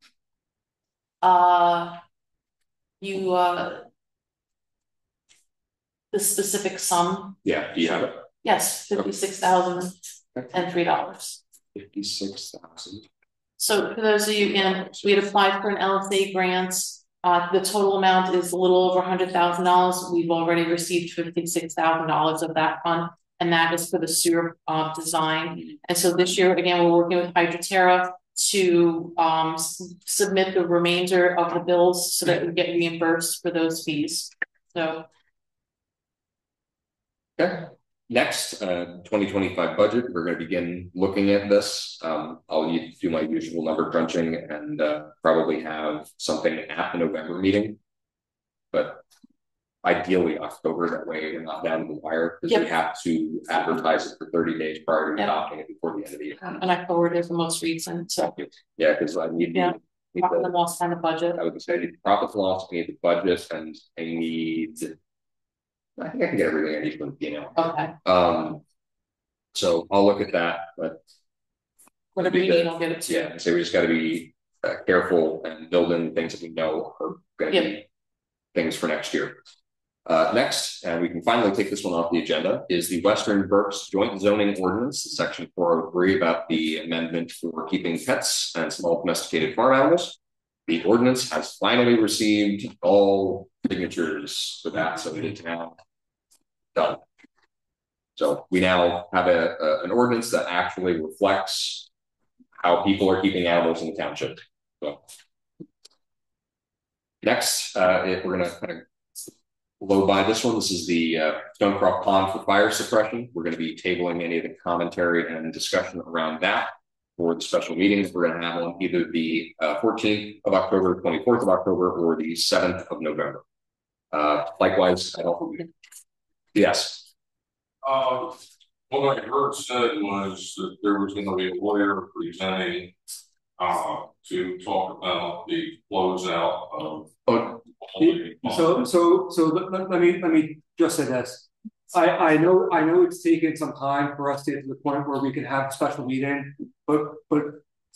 Uh. You, uh. The specific sum, Yeah, do you have it? yes, fifty-six thousand and three dollars. Fifty-six thousand. So for those of you, in, we had applied for an LSA grant. Uh, the total amount is a little over hundred thousand dollars. We've already received fifty-six thousand dollars of that fund. And that is for the sewer, uh, design. And so this year, again, we're working with Hydroterra to, um, submit the remainder of the bills so that we get reimbursed for those fees. So, Okay, next, uh, twenty twenty-five budget, we're gonna begin looking at this. Um, I'll do my usual number crunching and, uh, probably have something at the November meeting. But ideally October, that way we're not down to the wire, because we have to advertise it for thirty days prior to Yep. adopting it before the end of the year. and I forwarded the most recent, so, Yeah, because I need. Yeah. need profit the- and loss kind of budget. I would say the profit and loss, I need the budget and I need. I think I can get everything I need from, you know, Okay, um. So I'll look at that, but whatever you need, I'll get it to you. yeah, so we just gotta be uh, careful and build in things that we know are gonna be. Things for next year. Uh, next, and we can finally take this one off the agenda, is the Western Berks Joint Zoning Ordinance, section four oh three about the amendment for keeping pets and small domesticated farm animals. The ordinance has finally received all signatures for that, so it is now done. So we now have a, a- an ordinance that actually reflects how people are keeping animals in the township, so. Next, uh, we're gonna kind of blow by this one, this is the uh, Stonecroft Pond for fire suppression. We're gonna be tabling any of the commentary and discussion around that. For the special meetings, we're gonna have on either the uh, fourteenth of October, twenty-fourth of October, or the seventh of November. Uh, likewise, I don't. Yes, Uh, what I heard said was that there was gonna be a lawyer presenting. Uh, to talk about the closeout of. oh, So, so, so let, let, me, let me just say this. I, I know, I know it's taken some time for us to get to the point where we can have a special meeting, but, but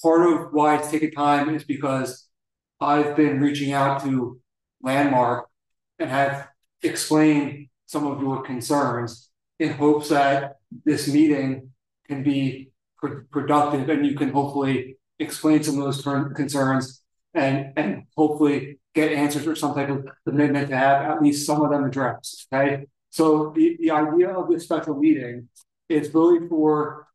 part of why it's taken time is because I've been reaching out to Landmark and have explained some of your concerns in hopes that this meeting can be pro- productive and you can hopefully explain some of those concerns and, and hopefully get answers or some type of commitment to have at least some of them addressed, okay? So the, the idea of this special meeting is really for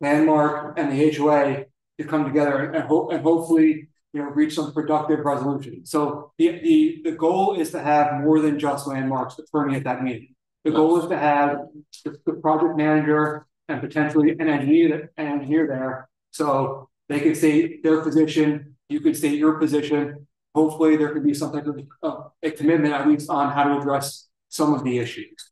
Landmark and the HOA to come together and hope, and hopefully, you know, reach some productive resolution. So the, the, the goal is to have more than just Landmark's attorney at that meeting. The goal is to have the, the project manager and potentially an engineer, an engineer there. So they can state their position, you could state your position, hopefully there could be some type of, of a commitment at least on how to address some of the issues.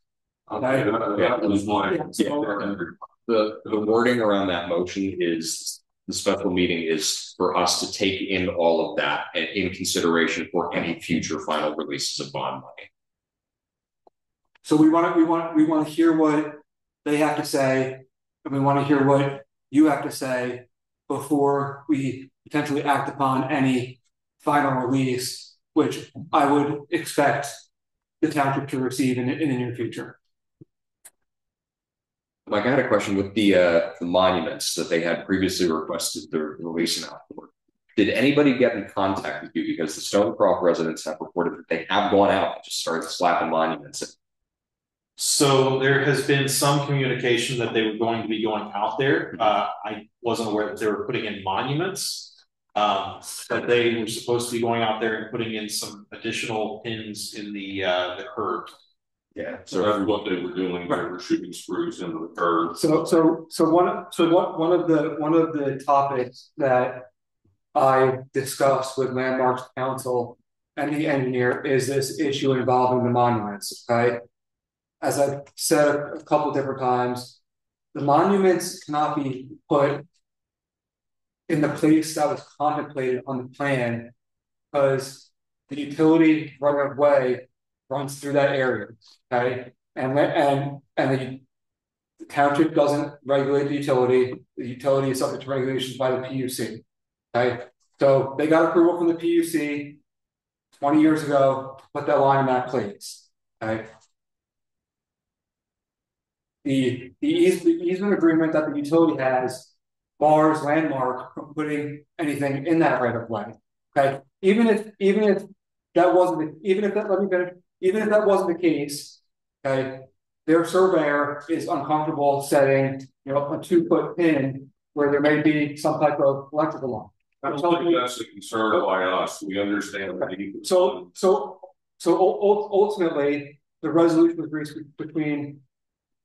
Okay, that, that was my. Yeah, so- the, the wording around that motion is. The special meeting is for us to take in all of that and in consideration for any future final releases of bond money. So we want to, we want, we want to hear what they have to say, and we want to hear what you have to say before we potentially act upon any final release, which I would expect the township to receive in, in the near future. Mike, I had a question with the uh the monuments that they had previously requested the release out for. Did anybody get in contact with you because the Stonecroft residents have reported that they have gone out and just started slapping monuments? So there has been some communication that they were going to be going out there. Uh, I wasn't aware that they were putting in monuments. Um, but they were supposed to be going out there and putting in some additional pins in the, uh, the curb. Yeah, So that's what they were doing, they were shooting screws into the curb. So, so, so one, so one, one of the, one of the topics that. I discussed with Landmarks counsel and the engineer is this issue involving the monuments, okay? As I've said a couple different times, the monuments cannot be put. In the place that was contemplated on the plan. Cause the utility right of way runs through that area, okay? And and and the. Township doesn't regulate the utility, the utility is subject to regulations by the P U C. Okay, so they got approval from the P U C. Twenty years ago, to put that line in that place, okay? The the easement agreement that the utility has. Bars landmark from putting anything in that right of way, okay, even if, even if. That wasn't, even if that, let me finish, even if that wasn't the case, okay? Their surveyor is uncomfortable setting, you know, a two foot pin where there may be some type of electrical line. I'm telling you, that's a concern by us, we understand. the so, so, so ul- ul- ultimately, the resolution was reached between.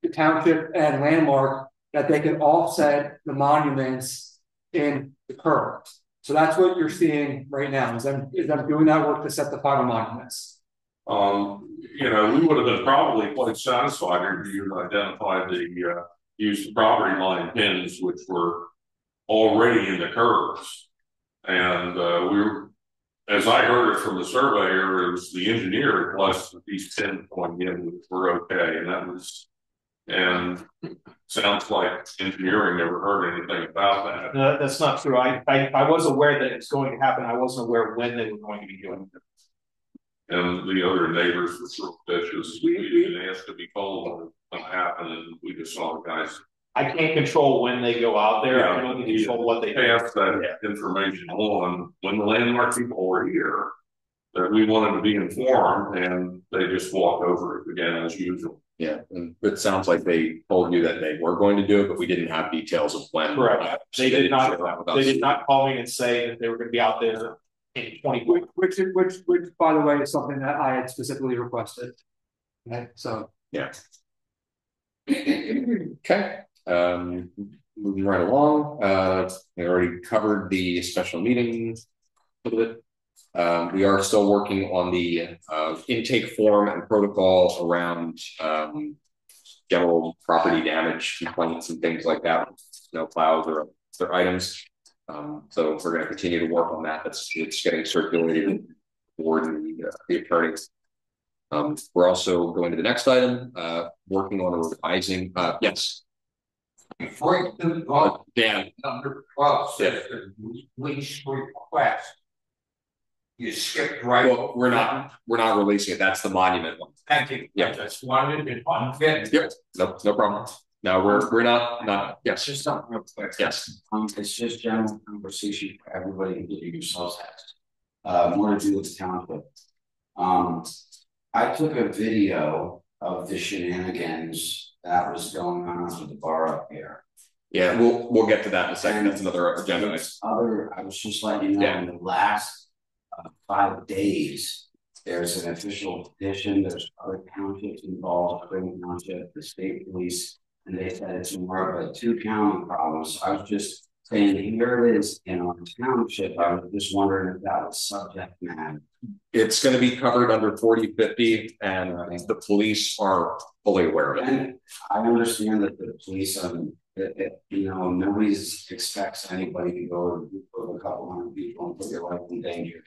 The township and landmark that they can offset the monuments in the curve. So that's what you're seeing right now, is them, is them doing that work to set the final monuments. Um, you know, we would have been probably quite satisfied if you identified the, uh, used property line pins, which were already in the curves. And, uh, we were, as I heard it from the surveyor, it was the engineer, plus these pins going in which were okay, and that was. And sounds like engineering never heard anything about that. No, that's not true. I, I, I was aware that it's going to happen. I wasn't aware when they were going to be doing it. And the other neighbors were sort of bitches, We- we didn't ask to be told what was gonna happen, and we just saw the guys I can't control when they go out there. I can only control what they do. pass that information on when the landmark people were here. That we wanted to be informed and they just walked over it again as usual. Yeah, and it sounds like they told you that they were going to do it, but we didn't have details of when. Correct. So They did didn't not- share that with They did not call me and say that they were gonna be out there in twenty. Which, which, which, which, by the way, is something that I had specifically requested. Okay, so. Yeah. Okay, um, moving right along, uh, we already covered the special meeting A little bit. Um, we are still working on the, uh, intake form and protocol around, um. General property damage complaints and things like that, snow plows or other items. Um, so we're gonna continue to work on that, that's, it's getting circulated. For the, uh, the attorneys. Um, we're also going to the next item, uh, working on revising, uh, yes. Before you do the Uh, Dan, number twelve Yeah. says that lease request. You skipped right. well, we're not, we're not releasing it, that's the monument one. Thank you. Yeah. Just wanted to, I'm. Yep, no, no problem. No, we're, we're not, not, yes, Just something real quick. yes, Um, it's just general conversation for everybody, including yourselves has. Uh, more to do with the township. Um, I took a video of the shenanigans that was going on with the bar up here. yeah, we'll, we'll get to that in a second, that's another agenda. Other, I was just letting you know, in the last uh five days. There's an official petition, there's other townships involved, Clinton Township, the state police. And they said it's more of a two county problem, so I was just saying, here it is in our township, I was just wondering if that was subject matter. It's gonna be covered under forty fifty and the police are fully aware of it. And I understand that the police, um, it, it, you know, nobody expects anybody to go with a couple hundred people and put their life in danger.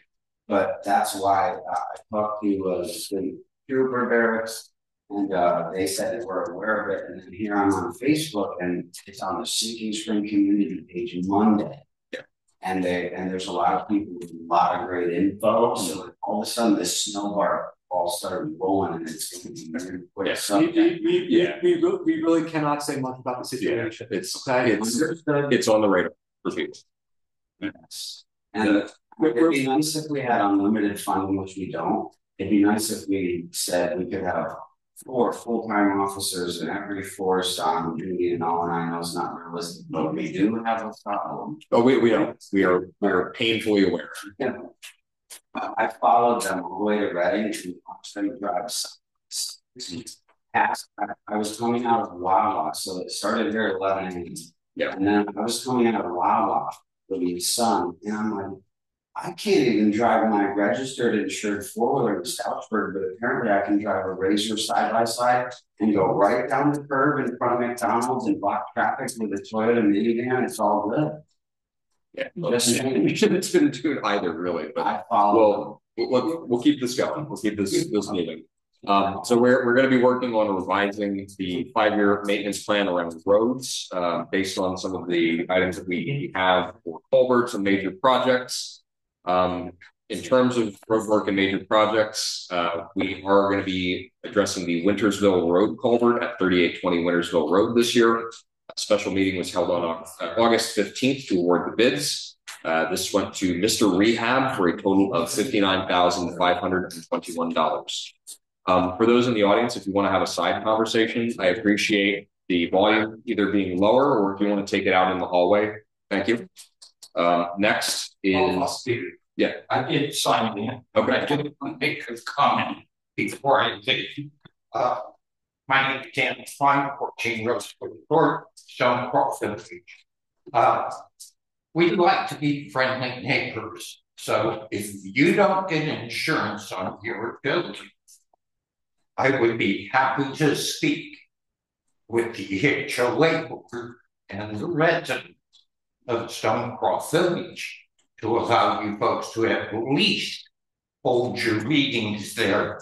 But that's why I I talked to uh the trooper barracks. And uh they said they were aware of it, and then here I'm on Facebook and it's on the Sinking Spring Community page Monday. Yeah. And they, and there's a lot of people with a lot of great info, so all of a sudden this snowball all started rolling and it's gonna be very quick. Yeah. We, we, we, Yeah. we, we, re- we really cannot say much about the Yeah, situation. it's, Okay. it's, it's on the radar for people. Yes. And it'd be nice if we had unlimited funding, which we don't. It'd be nice if we said we could have four full-time officers in every force on duty and all, and I know it's not realistic, but we do have a problem. Oh, we, we don't, we are, we are painfully aware. Know, I followed them all the way to Reading and watched them drive. Past, I, I was coming out of Wawa, so it started here at eleven AM. Yeah. And then I was coming out of Wawa with the sun, and I'm like. I can't even drive my registered insured four-wheeler in Stouchsburg, but apparently I can drive a Razor side by side. And go right down the curb in front of McDonald's and block traffic with a Toyota minivan, it's all good. Yeah. Just saying. We shouldn't, shouldn't do it either, really, but. I follow. Well, we'll, we'll keep this going, we'll keep this, this moving. Um, so we're, we're gonna be working on revising the five-year maintenance plan around roads, uh, based on some of the items that we have for culverts and major projects. Um, in terms of roadwork and major projects, uh, we are gonna be addressing the Wintersville Road culvert at thirty-eight twenty Wintersville Road this year. A special meeting was held on uh, August fifteenth to award the bids. Uh, this went to Mr. Rehab for a total of fifty-nine thousand five hundred and twenty-one dollars. Um, for those in the audience, if you want to have a side conversation, I appreciate the volume either being lower or if you want to take it out in the hallway. Thank you. Uh, next is, Yeah. I did sign in, but I did want to make a comment before I leave. Uh, my name is Dan Fine, fourteen Roseville Court, Stonecroft. Uh, we like to be friendly neighbors, so if you don't get insurance on your building. I would be happy to speak with the HOA board and the residents of Stonecroft Village to allow you folks to at least hold your meetings there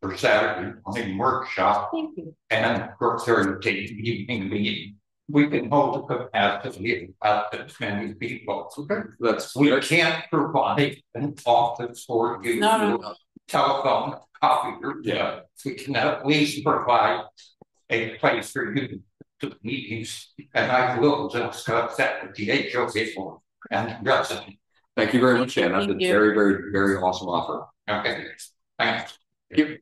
for Saturday morning workshop Thank you. and for Thursday evening meeting. We can hold a capacity of about as many people. okay, that's. We can't provide an office for you. No, no, no. Telephone, copier. Yeah. We can at least provide a place for you to meetings, and I will discuss that with the HOA and resident. Thank you very much, Dan. That's a you. very, very, very awesome offer. Okay, thanks. Thank you.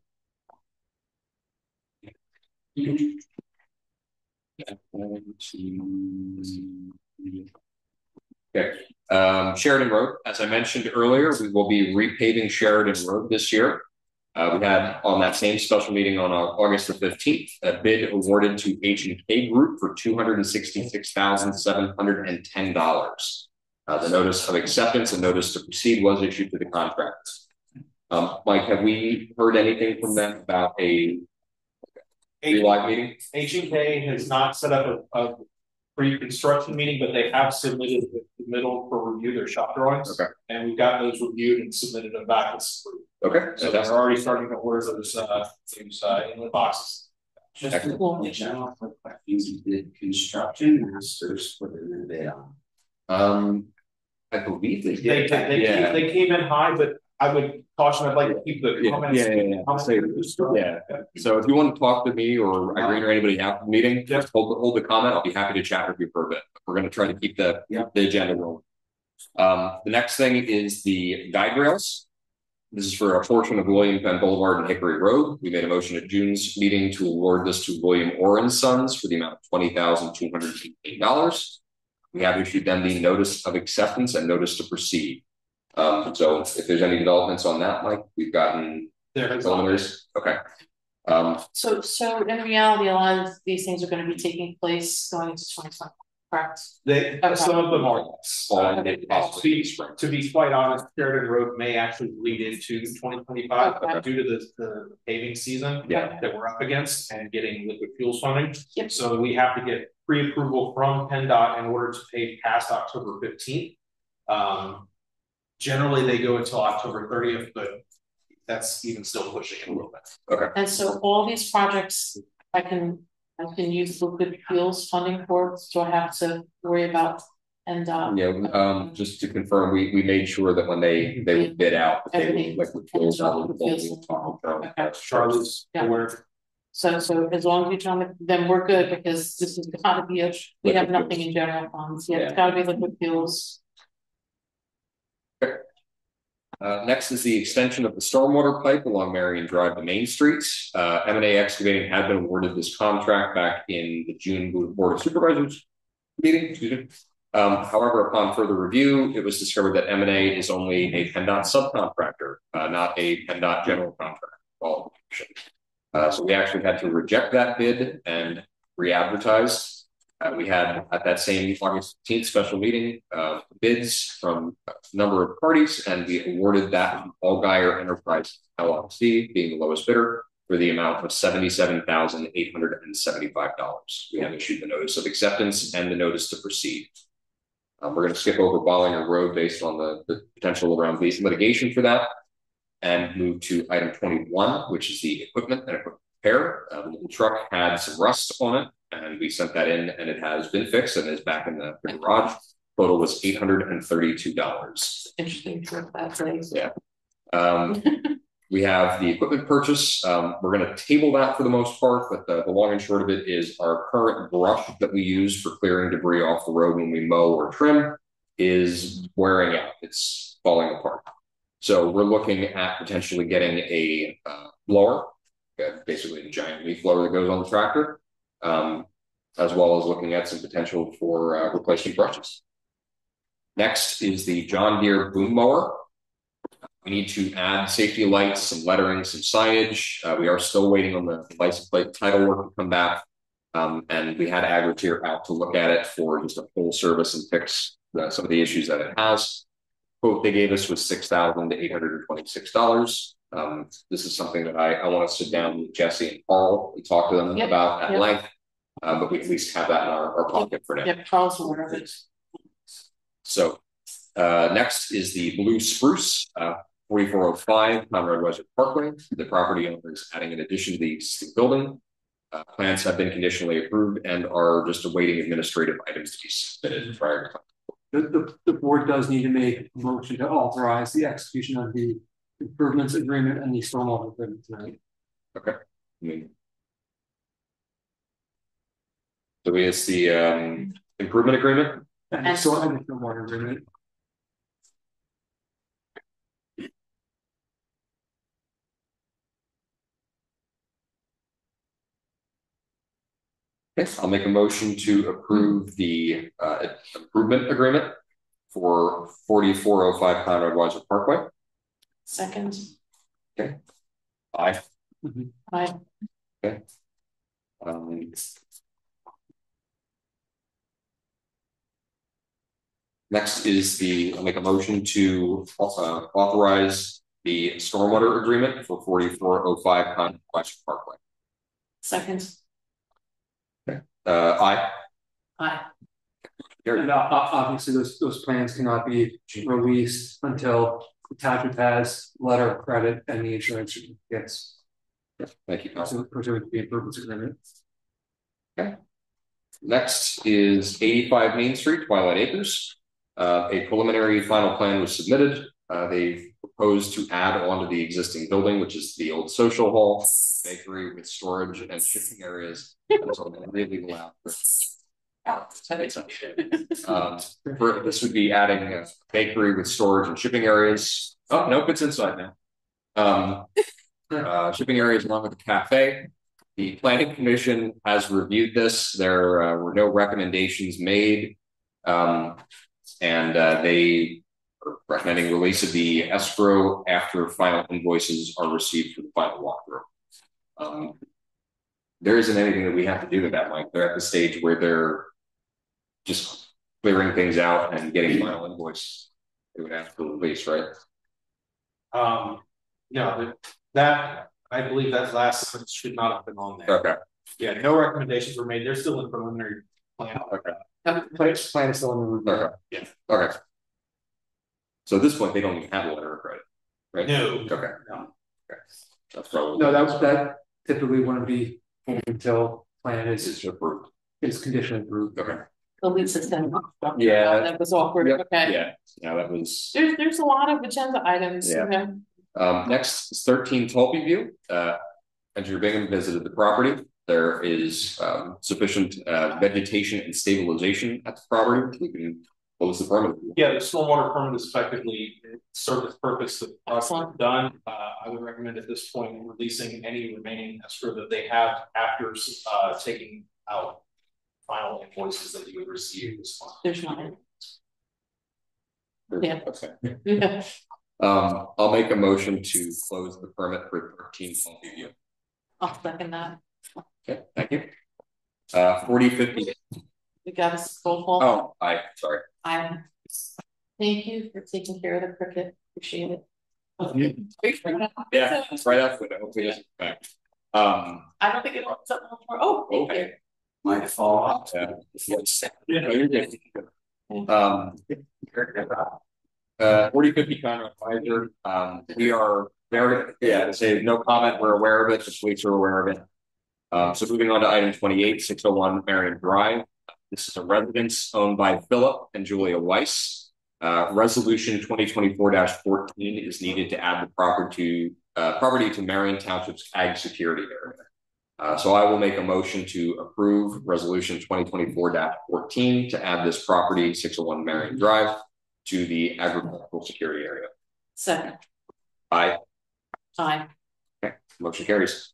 Okay, um, Sheridan Road, as I mentioned earlier, we will be repaving Sheridan Road this year. Uh, we had on that same special meeting on uh, August the fifteenth, a bid awarded to H and K Group for two hundred and sixty-six thousand seven hundred and ten dollars. Uh, the notice of acceptance and notice to proceed was issued to the contract. Um, Mike, have we heard anything from them about a live meeting? H and K has not set up a, a pre-construction meeting, but they have submitted the middle for review their shop drawings. Okay. And we've got those reviewed and submitted them back. It's approved. Okay, So they're fantastic. already starting to order those, uh, things, uh, in the boxes. Just Excellent. a general quick question, you did construction masters put in the bid on. Um, I believe they They, did. they, Yeah. came- they came in high, but I would caution, I'd like to keep the Yeah, comments. yeah, yeah, yeah. comments Say- to yeah. So if you want to talk to me or Irene or anybody after the meeting, just hold, the hold the comment. I'll be happy to chat with you for a bit. We're gonna try to keep the, Yeah. the agenda rolling. Um, the next thing is the guide rails. This is for a portion of William Penn Boulevard and Hickory Road. We made a motion at June's meeting to award this to William Orr and Sons for the amount of twenty thousand two hundred eighty dollars. We have issued them the notice of acceptance and notice to proceed. Um, so if there's any developments on that, Mike, we've gotten There has not been. preliminaries, okay. Um, So, so in reality, a lot of these things are gonna be taking place going into twenty twenty, correct? They, Okay. some of them are. fall into possibly To be, to be quite honest, Sheridan Road may actually lead into twenty twenty five Okay. due to the, the paving season. Yeah. That we're up against and getting liquid fuels funding. Yep. So we have to get pre-approval from PennDOT in order to pay past October fifteenth. Um, generally, they go until October thirtieth, but that's even still pushing it a little bit. Okay. And so all these projects, I can, I can use liquid fuels funding for, it, so I have to worry about, and, um. Yeah, um, just to confirm, we, we made sure that when they, they would bid out, they would liquid fuels. rather than fuel. Okay. Charlie's Yeah. aware. So, so as long as you tell me, then we're good, because this is gotta be a, we have nothing fuels. in general funds, yeah, it's Yeah. gotta be liquid fuels. Uh, next is the extension of the stormwater pipe along Marion Drive to Main Streets. Uh, M and A Excavating had been awarded this contract back in the June Board of Supervisors meeting. Um, however, upon further review, it was discovered that M and A is only a PennDOT subcontractor, uh, not a PennDOT general contractor. Uh, so we actually had to reject that bid and re-advertise. Uh, we had at that same August fifteenth special meeting, uh, bids from a number of parties, and we awarded that to Allgaier Enterprise LLC being the lowest bidder for the amount of seventy-seven thousand eight hundred and seventy-five dollars. We have issued the notice of acceptance and the notice to proceed. Um, we're going to skip over Bollinger Road based on the, the potential around litigation for that and move to item twenty-one, which is the equipment and equipment repair. Um, the truck had some rust on it and we sent that in and it has been fixed and is back in the garage. Total was eight hundred and thirty-two dollars. Interesting trip that place. Yeah. Um, we have the equipment purchase. Um, we're gonna table that for the most part, but the, the long and short of it is our current brush that we use for clearing debris off the road when we mow or trim is wearing out. It's falling apart. So we're looking at potentially getting a uh, blower, uh, basically a giant leaf blower that goes on the tractor, um, as well as looking at some potential for uh, replacing brushes. Next is the John Deere boom mower. We need to add safety lights, some lettering, some signage. Uh, we are still waiting on the license plate title work to come back. Um, and we had AgriTier out to look at it for just a full service and fix the, some of the issues that it has. Quote they gave us was $6,826. Um, this is something that I, I want to sit down with Jesse and Paul and talk to them Yep, about at yep. length. Uh, but we at least have that in our, our pocket for now. Yep, Charles aware of it. So uh, next is the Blue Spruce, uh, 4405 Conrad Weiser Parkway. The property owner is adding an addition to the existing building. Uh, plans have been conditionally approved and are just awaiting administrative items to be submitted prior to. The, the, the board does need to make a motion to authorize the execution of the improvements agreement and the stormwater agreement tonight. I mean, So it's the um, improvement agreement. And the storm, and the stormwater agreement. Yes, I'll make a motion to approve the uh, improvement agreement for forty-four oh five Conrad Weiser Parkway. Second, Okay. Aye. I, Um, Next is the, I'll make a motion to uh, authorize the stormwater agreement for forty-four oh five Conrad Weiser Parkway. second, Uh, aye. I, And uh, obviously, those, those plans cannot be released until the township has letter of credit and the insurance certificates. Thank you. Pursuant pursuant to the improvements agreement. Next is eighty-five Main Street, Twilight Acres. Uh, a preliminary final plan was submitted. Uh, they proposed to add onto the existing building, which is the old social hall, bakery with storage and shipping areas. That's all really loud. Um, for, this would be adding a bakery with storage and shipping areas. Oh, nope, it's inside now. Um, uh, shipping areas along with the cafe. The planning commission has reviewed this. There uh, were no recommendations made. Um, and uh, they are recommending release of the escrow after final invoices are received for the final walkthrough. Um, there isn't anything that we have to do to that, Mike. They're at the stage where they're just clearing things out and getting final invoice. They would ask for release, right? Um, no, that- that, I believe that last sentence should not have been on there. Okay. Yeah, no recommendations were made. They're still in preliminary plan. Okay. Plan, plan is still in the review. Okay. Yeah. Okay. So at this point, they don't even have a letter of credit, right? No. Okay. No. Okay. That's probably. No, that was, that typically wouldn't be until plan is, Is approved. is condition approved. Okay. The lead system. Yeah. That was awkward, Yep. okay. Yeah, yeah, that was. There's, there's a lot of agenda items, you Yeah. know, Um, next is thirteen Tulpe View. Uh, Engineer Bingham visited the property. There is um, sufficient uh, vegetation and stabilization at the property. What was the permit. Yeah, the stormwater permit is effectively served its purpose of us Excellent. done. Uh, I would recommend at this point releasing any remaining escrow that they have after, uh, taking out final invoices that you would receive this month. There's not. Yeah. Okay. Yeah. Um, I'll make a motion to close the permit for thirteen Faulview View. I'll second that. Okay, thank you. Uh, forty fifty, We got a scroll call. oh, I, sorry. I. Thank you for taking care of the cricket. Appreciate it. Yeah, it's right out the window, hopefully it doesn't come back. Um, I don't think it opens up more. Oh, thank you. Might fall off. Yeah. Um. Uh, forty fifty Conrad Weiser, um, we are very, yeah, to say no comment, we're aware of it, the police are aware of it. Um, so moving on to item twenty-eight, six oh one Marion Drive. This is a residence owned by Philip and Julia Weiss. Uh, resolution twenty twenty-four fourteen is needed to add the property to, uh, property to Marion Township's ag security area. Uh, so I will make a motion to approve resolution twenty twenty-four fourteen to add this property, six oh one Marion Drive. To the agricultural security area. Second, Aye, aye. Okay, motion carries.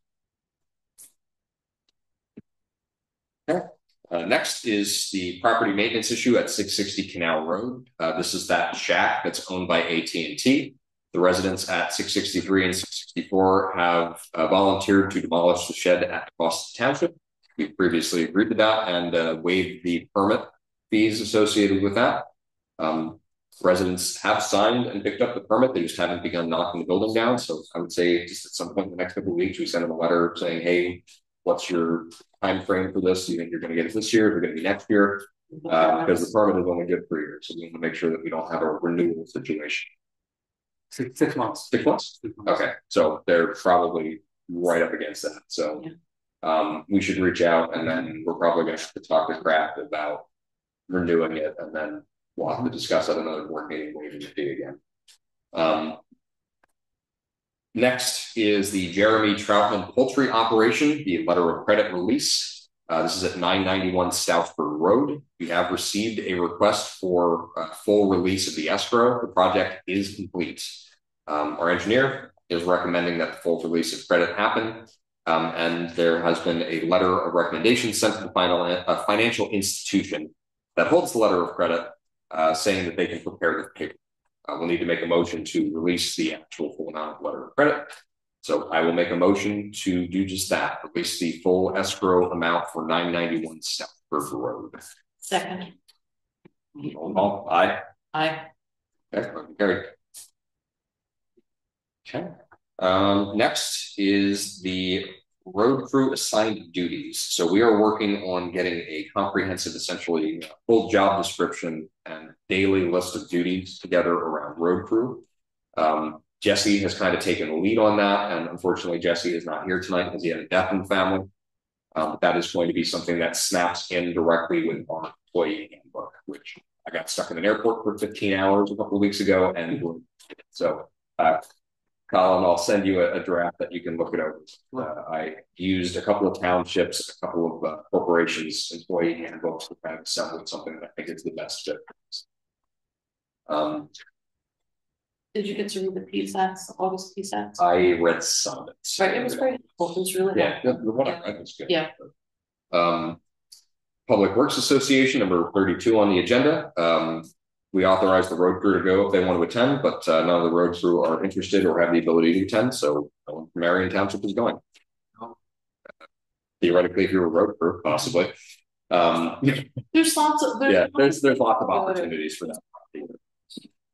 Okay, uh, next is the property maintenance issue at six sixty Canal Road. Uh, this is that shack that's owned by AT&T. The residents at six sixty-three and six sixty-four have uh, volunteered to demolish the shed at Boston Township. We previously agreed to that and uh, waived the permit fees associated with that. Um, residents have signed and picked up the permit, they just haven't begun knocking the building down, so I would say just at some point in the next couple of weeks, we send them a letter saying, hey. What's your time frame for this? Do you think you're gonna get it this year? Is it gonna be next year? Uh, because the permit is only good for a year, so we want to make sure that we don't have a renewal situation. Six, six months. Six months? Okay, so they're probably right up against that, so. Yeah. Um, we should reach out and then we're probably gonna have to talk to Kraft about renewing it and then we'll have to discuss at another board meeting, waiving the fee again. Um. Next is the Jeremy Troutman Poultry Operation, the letter of credit release. Uh, this is at nine ninety-one Southford Road. We have received a request for a full release of the escrow. The project is complete. Um, our engineer is recommending that the full release of credit happen. Um, and there has been a letter of recommendation sent to the final, uh, financial institution that holds the letter of credit, uh, saying that they can prepare the paper. Uh, we'll need to make a motion to release the actual full amount of letter of credit. So I will make a motion to do just that, release the full escrow amount for nine ninety-one Southford Road. Second, aye. aye. Okay, motion carried. Okay, um, next is the road crew assigned duties. So we are working on getting a comprehensive, essentially full job description and daily list of duties together around road crew. Um, Jesse has kind of taken the lead on that, and unfortunately, Jesse is not here tonight because he had a death in the family. Um, that is going to be something that snaps in directly with our employee handbook, which I got stuck in an airport for 15 hours a couple of weeks ago, and so uh, Colin, I'll send you a, a draft that you can look it over. Uh, I used a couple of townships, a couple of uh, corporations, employee handbooks to kind of assemble something that I think is the best fit. Um, Did you get to read the PSATs, August PSATs? I read some of it. Right, it was great. It was really. Yeah, good. the, the one I read was good. Yeah. Um, Public Works Association, number thirty-two on the agenda. Um, we authorized the road crew to go if they want to attend, but uh, none of the road crew are interested or have the ability to attend, so Marion Township is going. Theoretically, if you're a road crew, possibly. Um, There's lots of. yeah, there's, there's lots of opportunities for that.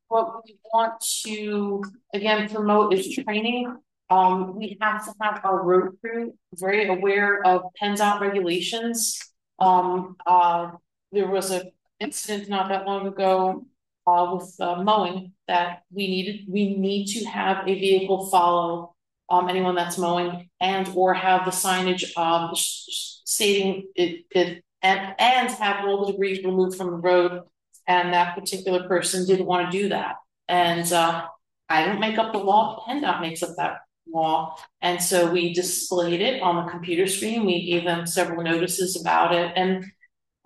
What we want to, again, promote is training. Um, we have to have our road crew very aware of PennDOT regulations. Um, uh, there was an incident not that long ago. Uh, with uh, mowing that we needed, we need to have a vehicle follow. Um, anyone that's mowing and or have the signage um stating it it and and have all the debris removed from the road. And that particular person didn't want to do that. And uh, I don't make up the law, PennDOT makes up that law. And so we displayed it on the computer screen. We gave them several notices about it and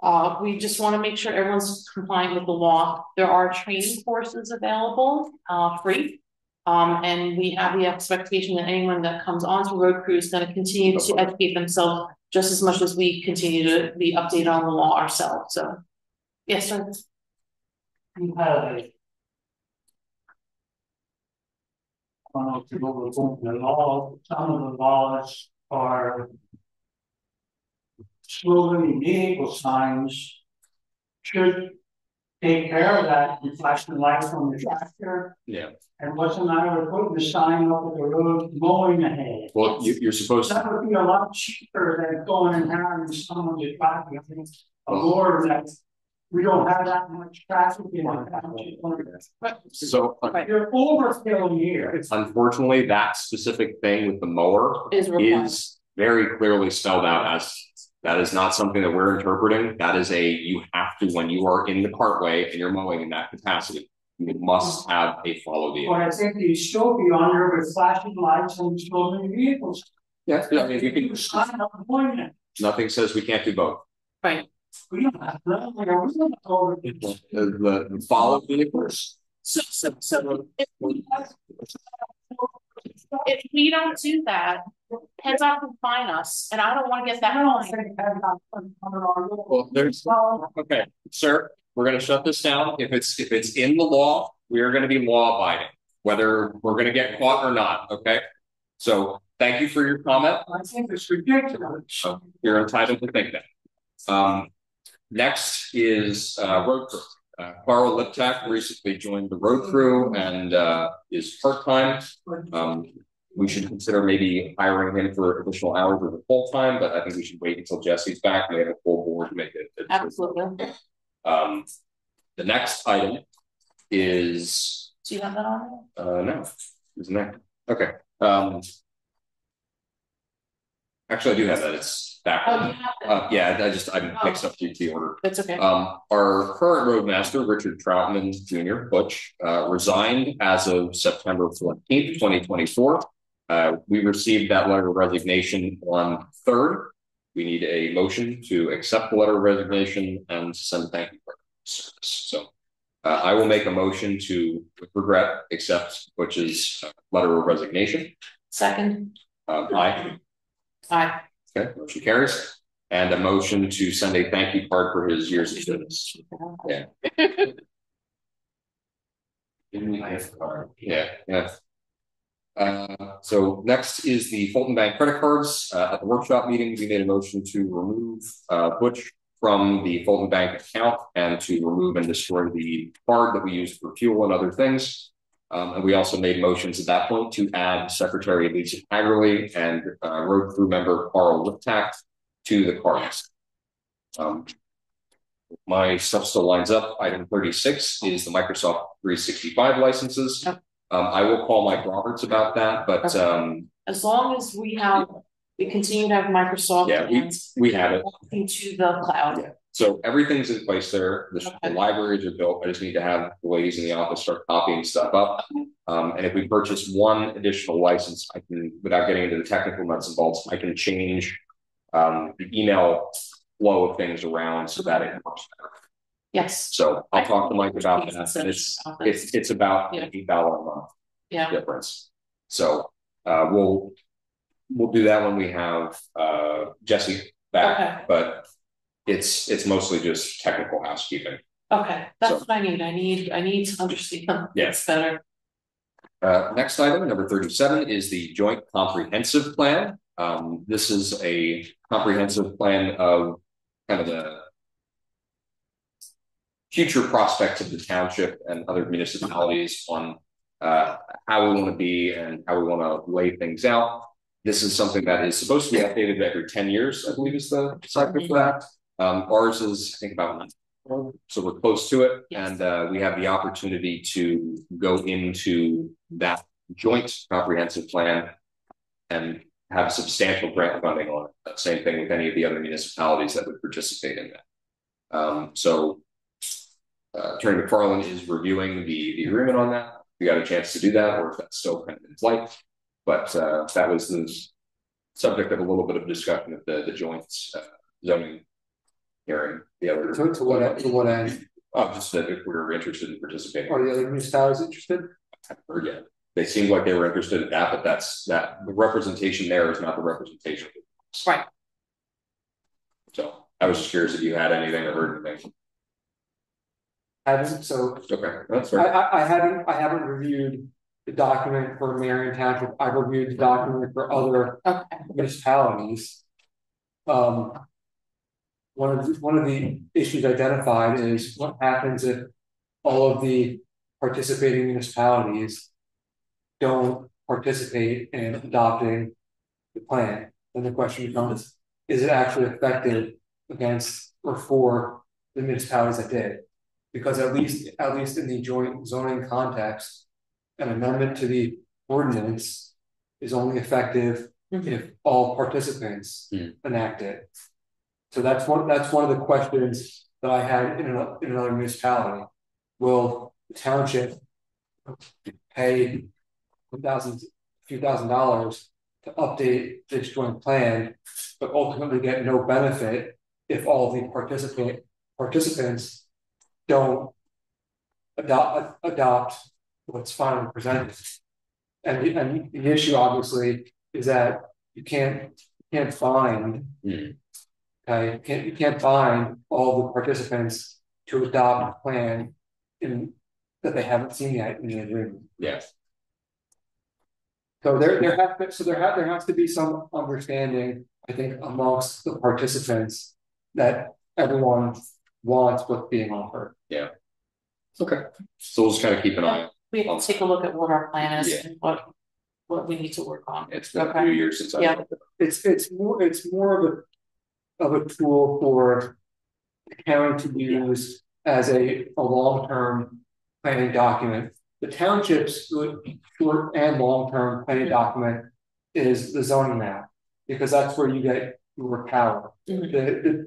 Uh, we just want to make sure everyone's compliant with the law. There are training courses available, uh, free. Um, and we have the expectation that anyone that comes onto road crew is going to continue to educate themselves just as much as we continue to be updated on the law ourselves. So, yes, sir. You have a. To go with the law, some of the laws are. Slow moving vehicle signs. Should take care of that and flash the lights on the tractor. Yeah. And what's the matter with putting the sign up at the road mowing ahead? Well, you, you're supposed to, That would be a lot cheaper than going and hiring someone to drive, I think, a oh. lorry that. We don't have that much traffic in the township. so uh, Right. You're overkill here. unfortunately, that specific thing with the mower Is is very clearly spelled out as. That is not something that we're interpreting. That is a, you have to, when you are in the cartway and you're mowing in that capacity. You must have a follow the. But I think you still be on there with flashing lights and slow moving vehicles. Yeah, I mean, you You can, sign up doing nothing says we can't do both. Right. We don't have, that. like, I was gonna go over The, the, the follow vehicles, So, so, so if we, if we don't do that, PennDOT can fine us, and I don't want to get that fine. think that got put on our little- well, there's, okay, sir, we're gonna shut this down. If it's, if it's in the law, we are gonna be law abiding. Whether we're gonna get caught or not, okay? So, thank you for your comment. I think it's ridiculous. So you're entitled to think that. Um, next is, uh, road crew. Uh, Carl Liptak recently joined the road crew and, uh, is part-time. Um, we should consider maybe hiring him for additional hours or full-time, but I think we should wait until Jesse's back. We have a full board to make it. Absolutely. Um, the next item is, Do you have that on? uh, no, isn't that, okay, um. Actually, I do have that, it's back. Oh, you have that? Uh, yeah, I just, I mixed up the, the order. That's okay. Um, our current roadmaster, Richard Troutman Jr., Butch, uh, resigned as of September fourteenth, twenty twenty-four. Uh, we received that letter of resignation on third. We need a motion to accept the letter of resignation and send thank you. for service. So, uh, I will make a motion to, with regret, accept Butch's uh, letter of resignation. Second, Um, aye. Aye. Okay, motion carries. And a motion to send a thank you card for his years of service. Yeah. Yeah, yeah. Uh, so next is the Fulton Bank credit cards. Uh, at the workshop meeting, we made a motion to remove, uh, Butch from the Fulton Bank account and to remove and destroy the card that we use for fuel and other things. Um, and we also made motions at that point to add Secretary Lisa Hagerly and, uh, road crew member Carl Liptak to the cards. Um, my stuff still lines up. Item thirty-six is the Microsoft three sixty-five licenses. Okay. Um, I will call Mike Roberts about that, but, Okay. um, As long as we have, we continue to have Microsoft Yeah, we- we have it. into the cloud. Yeah. So everything's in place there. The, the libraries are built. I just need to have the ladies in the office start copying stuff up. Um, and if we purchase one additional license, I can, without getting into the technical nuts and bolts, I can change. Um, the email flow of things around so that it works better. Yes, So I'll talk to Mike about that. And it's, about it's, it's about Yeah. eight dollar a month yeah, difference. So, uh, we'll. We'll do that when we have, uh, Jesse back, Okay. but. It's, it's mostly just technical housekeeping. okay, that's So- what I need. I need, I need to understand Yes. this better. Uh, next item, number thirty-seven, is the joint comprehensive plan. Um, this is a comprehensive plan of kind of the. Future prospects of the township and other municipalities on, uh, how we want to be and how we want to lay things out. This is something that is supposed to be updated every ten years, I believe is the cycle for that. Um, ours is, I think about. So we're close to it Yes. and, uh, we have the opportunity to go into that joint comprehensive plan. And have substantial grant funding on it. Same thing with any of the other municipalities that would participate in that. Um, so. Uh, Attorney McFarland is reviewing the, the agreement on that. We got a chance to do that, or if that's still kind of in flight. But, uh, that was the subject of a little bit of discussion at the, the joint, uh, zoning. Hearing the other. To, to what, to what end? Uh, just that if we were interested in participating. Are the other municipalities interested? Or yeah, they seemed like they were interested in that, but that's that the representation there is not the representation. Right. So I was just curious if you had anything or heard anything. I haven't, so Okay, that's I. I, I haven't, I haven't reviewed the document for Marion Township, I've reviewed the document for other Okay, municipalities. Um. One of, the- one of the issues identified is what happens if all of the participating municipalities. Don't participate in adopting the plan, then the question becomes, is it actually effective against or for the municipalities that did? Because at least, at least in the joint zoning context, an amendment to the ordinance is only effective Mhm. if all participants Hmm. enact it. So that's one, that's one of the questions that I had in another, in another municipality. Will the township pay a few thousand dollars to update this joint plan, but ultimately get no benefit if all the participant, participants don't adopt, adopt what's finally presented. And the, and the issue obviously is that you can't, you can't find. Hmm. Okay, you can't, you can't find all the participants to adopt a plan in, that they haven't seen yet in the agreement. Yes. So there, there have, to- so there have, there has to be some understanding, I think, amongst the participants. That everyone wants what's being offered. Yeah. Okay, so we'll just kind of keep an eye. we have to take a look at what our plan is Yeah. and what, what we need to work on. It's been a Okay. few years since I. Yeah. It's, it's more, it's more of a. Of a tool for. the County to use as a, a long-term planning document. The township's good, short and long-term planning document is the zoning map. Because that's where you get your power. The, Mhm.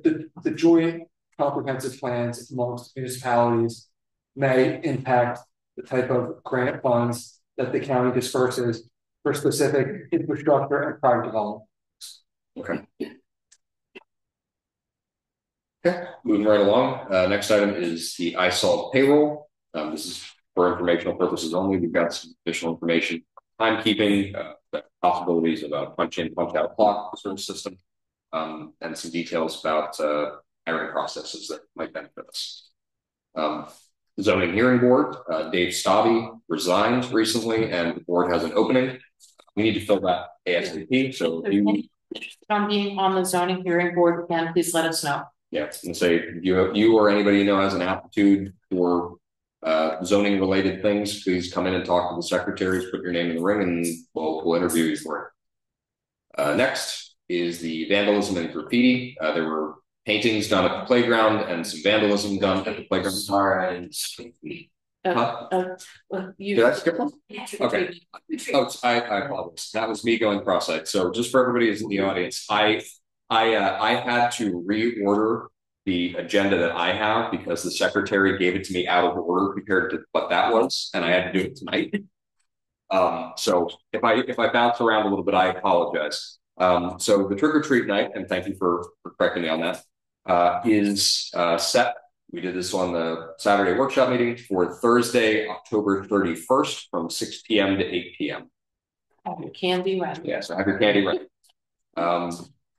the, the, the joint comprehensive plans amongst municipalities. May impact the type of grant funds that the county disperses for specific infrastructure and private development. Okay. Okay, moving right along, uh, next item is the ISOL payroll, um, this is for informational purposes only, we've got some additional information. Timekeeping, uh, the possibilities about punch in, punch out clock sort of system. Um, and some details about, uh, hiring processes that might benefit us. Um, zoning hearing board, Dave Stabby resigned recently and the board has an opening. We need to fill that ASAP, so If you. On being on the zoning hearing board, again, please let us know. Yeah, and say you, you or anybody you know has an aptitude for uh, zoning related things, please come in and talk to the secretaries, put your name in the ring and we'll, we'll interview you for it. Uh, next is the vandalism and graffiti. Uh, there were paintings done at the playground and some vandalism done at the playground. Sorry, I didn't speak. Uh, Huh? uh, uh, you- Did I skip one? Okay. Oh, I, I apologize. That was me going cross-eyed. So just for everybody who's in the audience, I, I, uh, I had to reorder the agenda that I have because the secretary gave it to me out of order compared to what that was, and I had to do it tonight. Um, so if I, if I bounce around a little bit, I apologize. Um, so the trick or treat night, and thank you for, for correcting me on that, uh, is, uh, set we did this on the Saturday workshop meeting for Thursday, October thirty-first from six P M to eight P M. Have your candy ready. Yeah, so have your candy ready. Um,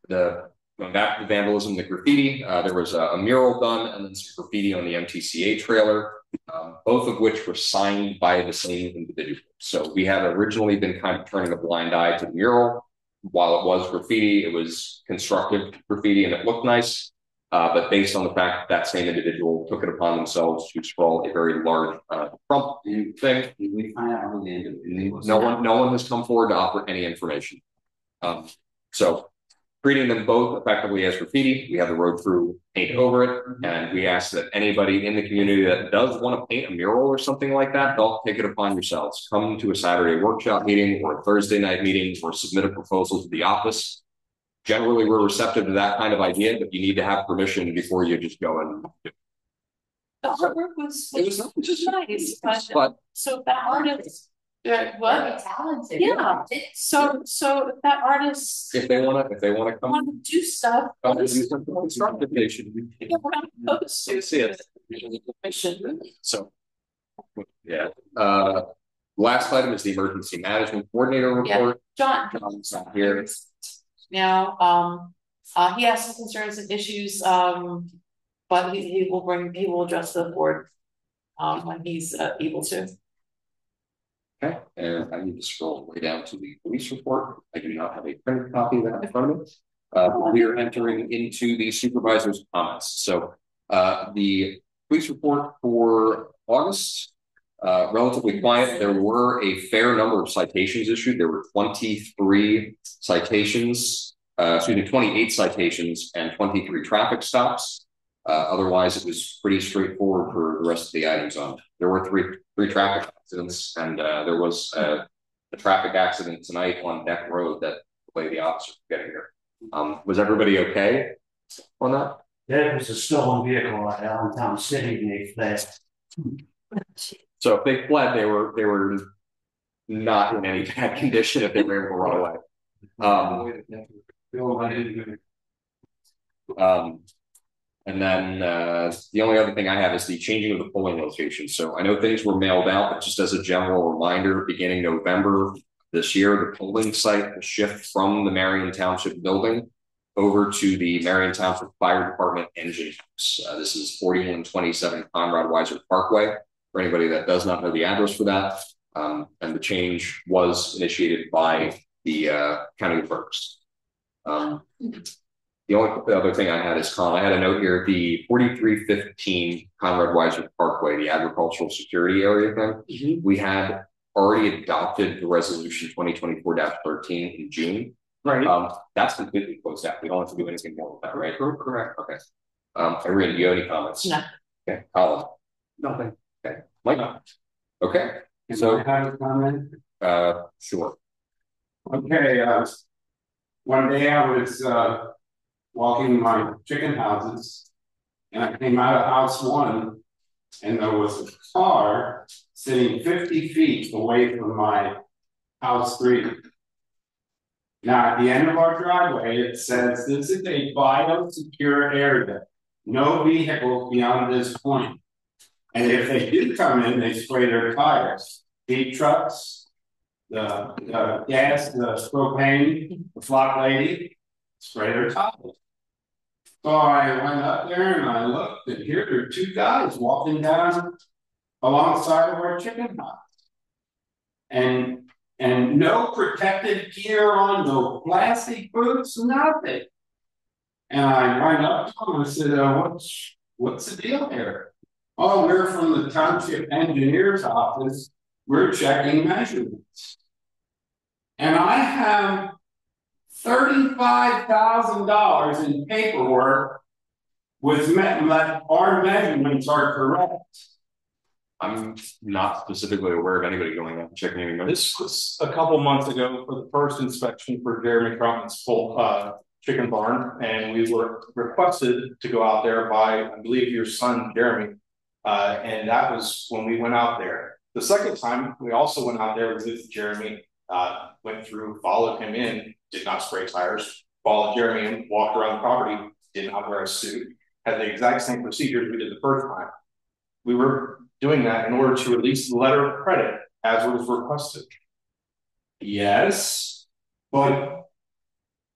the, going back to the vandalism, the graffiti, uh, there was a, a mural done and then some graffiti on the MTCA trailer. Um, both of which were signed by the same individual. So we had originally been kind of turning a blind eye to the mural. While it was graffiti, it was constructive graffiti and it looked nice. Uh, but based on the fact that that same individual took it upon themselves to scrawl a very large, uh, Trump thing, we find out who the individual no one, no one has come forward to offer any information. Um, so treating them both effectively as graffiti, we have the road crew paint over it. Mm-hmm. And we ask that anybody in the community that does want to paint a mural or something like that, don't take it upon yourselves. Come to a Saturday workshop meeting or a Thursday night meeting or submit a proposal to the office. Generally, we're receptive to that kind of idea, but you need to have permission before you just go and. do it. The artwork was, It was was nice, but But so if that artist Yeah, what? Very talented. Yeah. So, so if that artist If they wanna, if they wanna come. want to do stuff. come and do something constructive, they should. Yeah, we're not opposed to. See it. So. Yeah, uh, last item is the emergency management coordinator Yeah. report. John. John's not here. Now, um, uh, he has some concerns and issues, um, but he, he will bring, he will address the board. Um, when he's uh, able to. Okay, and I need to scroll way down to the police report. I do not have a printed copy of that in front of me. Uh, we are entering into the supervisor's comments. So, uh, the police report for August. Uh, relatively quiet. There were a fair number of citations issued. There were twenty-three citations. Uh, excuse me, twenty-eight citations and twenty-three traffic stops. Uh, otherwise, it was pretty straightforward for the rest of the items on. There were three, three traffic accidents and, uh, there was, uh, a traffic accident tonight on Neck Road that delayed the officer from getting here. Um, was everybody okay on that? There was a stolen vehicle at Allentown City, and they fled. So if they fled, they were, they were not in any bad condition if they were able to run away. Um, Um, and then, uh, the only other thing I have is the changing of the polling location. So I know things were mailed out, but just as a general reminder, beginning November this year, the polling site will shift from the Marion Township building over to the Marion Township Fire Department engine house. Uh, this is forty-one twenty-seven Conrad Weiser Parkway. For anybody that does not know the address for that, um, and the change was initiated by the, uh, county clerks. Um, the only other thing I had is Colin, I had a note here, the forty-three fifteen Conrad Weiser Parkway, the agricultural security area thing. We had already adopted the resolution twenty twenty-four thirteen in June. Right, Um, that's completely closed out. We don't have to do anything more with that, right? correct, Okay. Um, Irene, do you have any comments? No. Okay, Colin, nothing. Mike? Okay, Can So- I have a comment? uh, sure. Okay, uh. One day I was uh walking my chicken houses. And I came out of house one. And there was a car sitting fifty feet away from my house three. Now, at the end of our driveway, it says this is a biosecure area. No vehicles beyond this point. And if they did come in, they spray their tires, feed trucks the, the gas, the propane, the flock lady, spray their tires. So I went up there and I looked and here there are two guys walking down alongside of our chicken house. And, and no protective gear on, no plastic boots, nothing. And I went up to him and said, uh, what's, what's the deal here? Oh, we're from the township engineer's office we're checking measurements. And I have thirty-five thousand dollars in paperwork with me- that our measurements are correct. I'm not specifically aware of anybody going out and checking any numbers. This was a couple months ago for the first inspection for Jeremy Troutman's full uh chicken barn, and we were requested to go out there by, I believe, your son Jeremy. Uh, and that was when we went out there. The second time, we also went out there with Jeremy, uh, went through, followed him in, did not spray tires, followed Jeremy in, walked around the property, did not wear a suit, had the exact same procedures we did the first time. We were doing that in order to release the letter of credit as was requested. Yes, but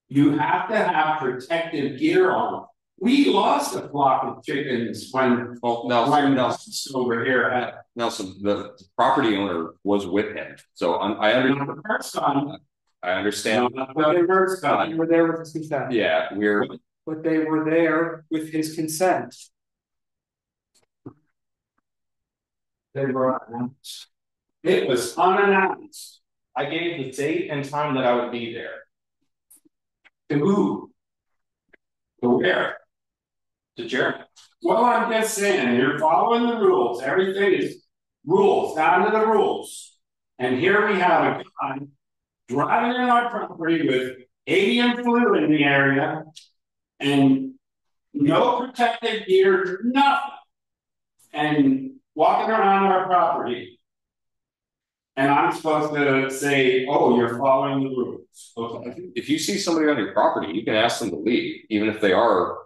you have to have protective gear on. We lost a flock of chickens when, Well, Nelson, Nelson, Nelson's over here had, Nelson, the property owner was with him, so I'm- I under, the first time, I understand. not the first They were there with his consent, Yeah, we're, but they were there with his consent. They were announced. It was unannounced. I gave the date and time that I would be there To who? To where? to Jeremy. Well, I'm just saying, you're following the rules, everything is rules, down to the rules. And here we have a guy driving in our property with avian flu in the area. And no protective gear, nothing. And walking around our property. And I'm supposed to say, oh, you're following the rules. Okay. If you see somebody on your property, you can ask them to leave, even if they are.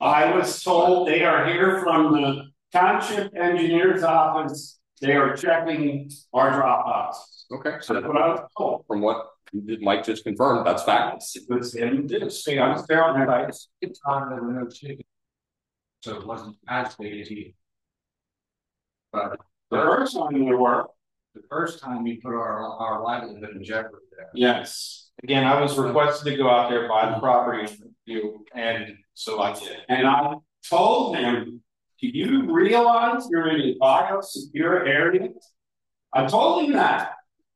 I was told they are here from the township engineer's office. They are checking our drop boxes. Okay, so That's what I was told. from what Mike just confirmed, that's fact. It was in this, I was there on that ice. It's on the no chicken. So it wasn't as big as he. But The first one we were, the first time we put our, our livelihood in jeopardy there. yes, Again, I was requested to go out there by the property and so I did. and I told him, do you realize you're in a biosecure area? I told him that.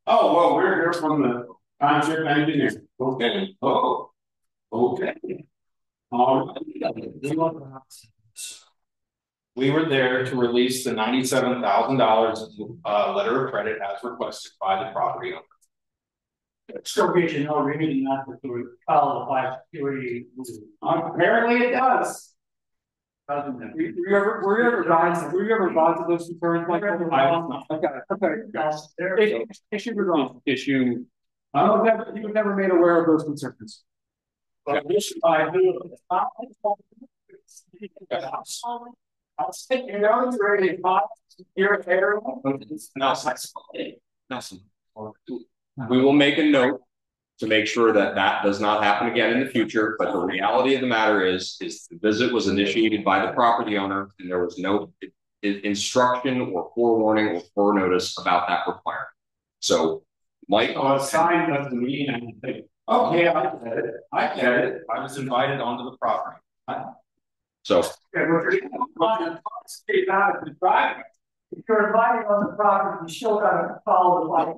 Oh, well, we're here from the township engineer. Okay, oh, okay. All right. We were there to release the ninety-seven thousand dollars uh letter of credit as requested by the property owner. Still gives you no reason not to follow the security. Apparently it does. It? Were you ever, were you ever advised, were you ever advised of those concerns, Mike? I was not. Okay, okay. There. Issue, wrong. Issue, You were never, you were never made aware of those concerns. But this I do. I'll stick you know, you're ready to buy, you're a area. Nelson. Nelson. We will make a note to make sure that that does not happen again in the future, but the reality of the matter is, is the visit was initiated by the property owner and there was no instruction or forewarning or forenotice about that requirement. So Mike. Oh, a sign doesn't mean anything. Okay, I get it, I get it. I was invited onto the property. So, Okay, we're just on the state out of the driveway. If you're invited on the property, you still gotta follow the law.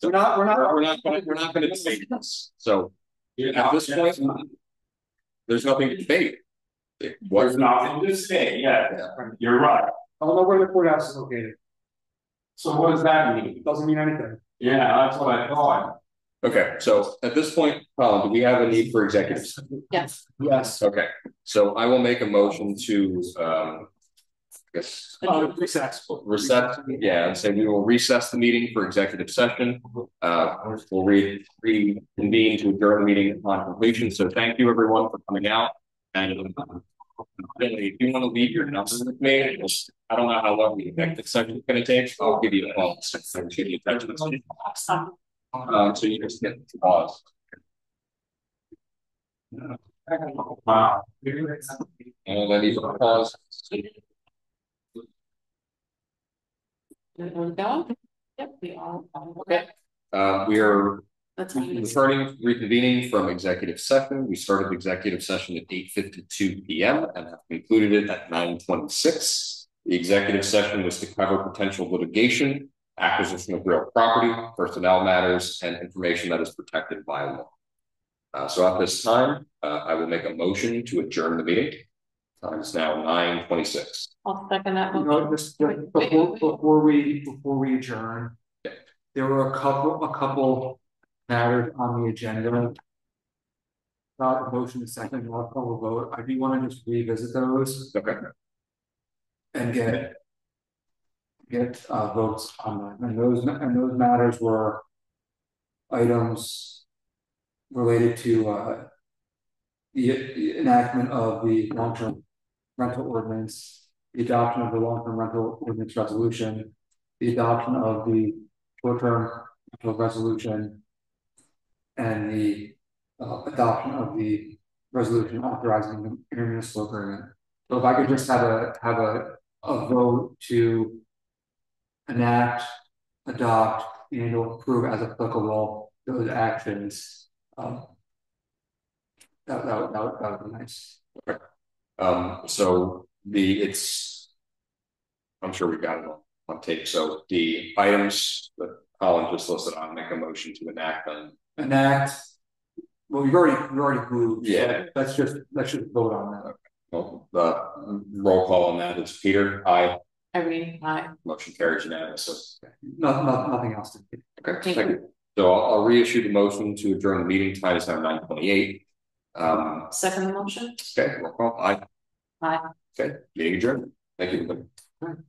Here. We're not, we're not. we're not, gonna- we're not gonna debate this, so at this point. There's nothing to debate. It There's was nothing to say, yeah, you're right. I don't know where the courthouse is located. So what does that mean? It doesn't mean anything. Yeah, that's what I thought. Okay, so at this point, Colin, do we have a need for executives? Yes. Yes. Okay, so I will make a motion to, um. I guess, Uh, recess. recess, yeah, and say we will recess the meeting for executive session. Uh, we'll re- reconvene to adjourn the meeting upon completion, so thank you everyone for coming out. And um, if you wanna leave your number with me, I don't know how long the executive session is gonna take, I'll give you a call. I'll give you a text message. Um, so you just get to pause. Wow. And then you can pause. We're? Yep, we are. Okay. Uh, we are That's returning, reconvening from executive session. We started executive session at eight fifty-two P M and have concluded it at nine twenty-six. The executive session was to cover potential litigation, acquisition of real property, personnel matters, and information that is protected by law. Uh, so at this time, uh, I will make a motion to adjourn the meeting. Time is now nine twenty-six. I'll second that. You motion. know, just Wait, wait, before, wait. before we, before we adjourn. There were a couple, a couple matters on the agenda. Not a motion to second, I'll call a vote, I do wanna just revisit those Okay. and get. Get uh votes on them, and those, and those matters were. Items. Related to uh. The the enactment of the long-term rental ordinance, the adoption of the long-term rental ordinance resolution. The adoption of the short-term rental resolution. And the uh adoption of the resolution authorizing the intermunicipal agreement. So if I could just have a, have a, a vote to. Enact, adopt, and approve as applicable those actions, um. That, that, that, that would be nice. Um, so the, it's. I'm sure we've got it on, on tape, so the items that Colin just listed, I'll make a motion to enact them. Enact. Well, we've already, we've already moved. Yeah. Let's just, let's just vote on that. Well, the roll call on that is Peter, I, Irene, aye. motion carries unanimously. No, no, nothing else to. Okay, Thank thank you. So I'll, I'll reissue the motion to adjourn the meeting, time is now nine twenty-eight. Um, Second motion? okay, roll call, aye, Aye. okay, meeting adjourned, thank you. everybody.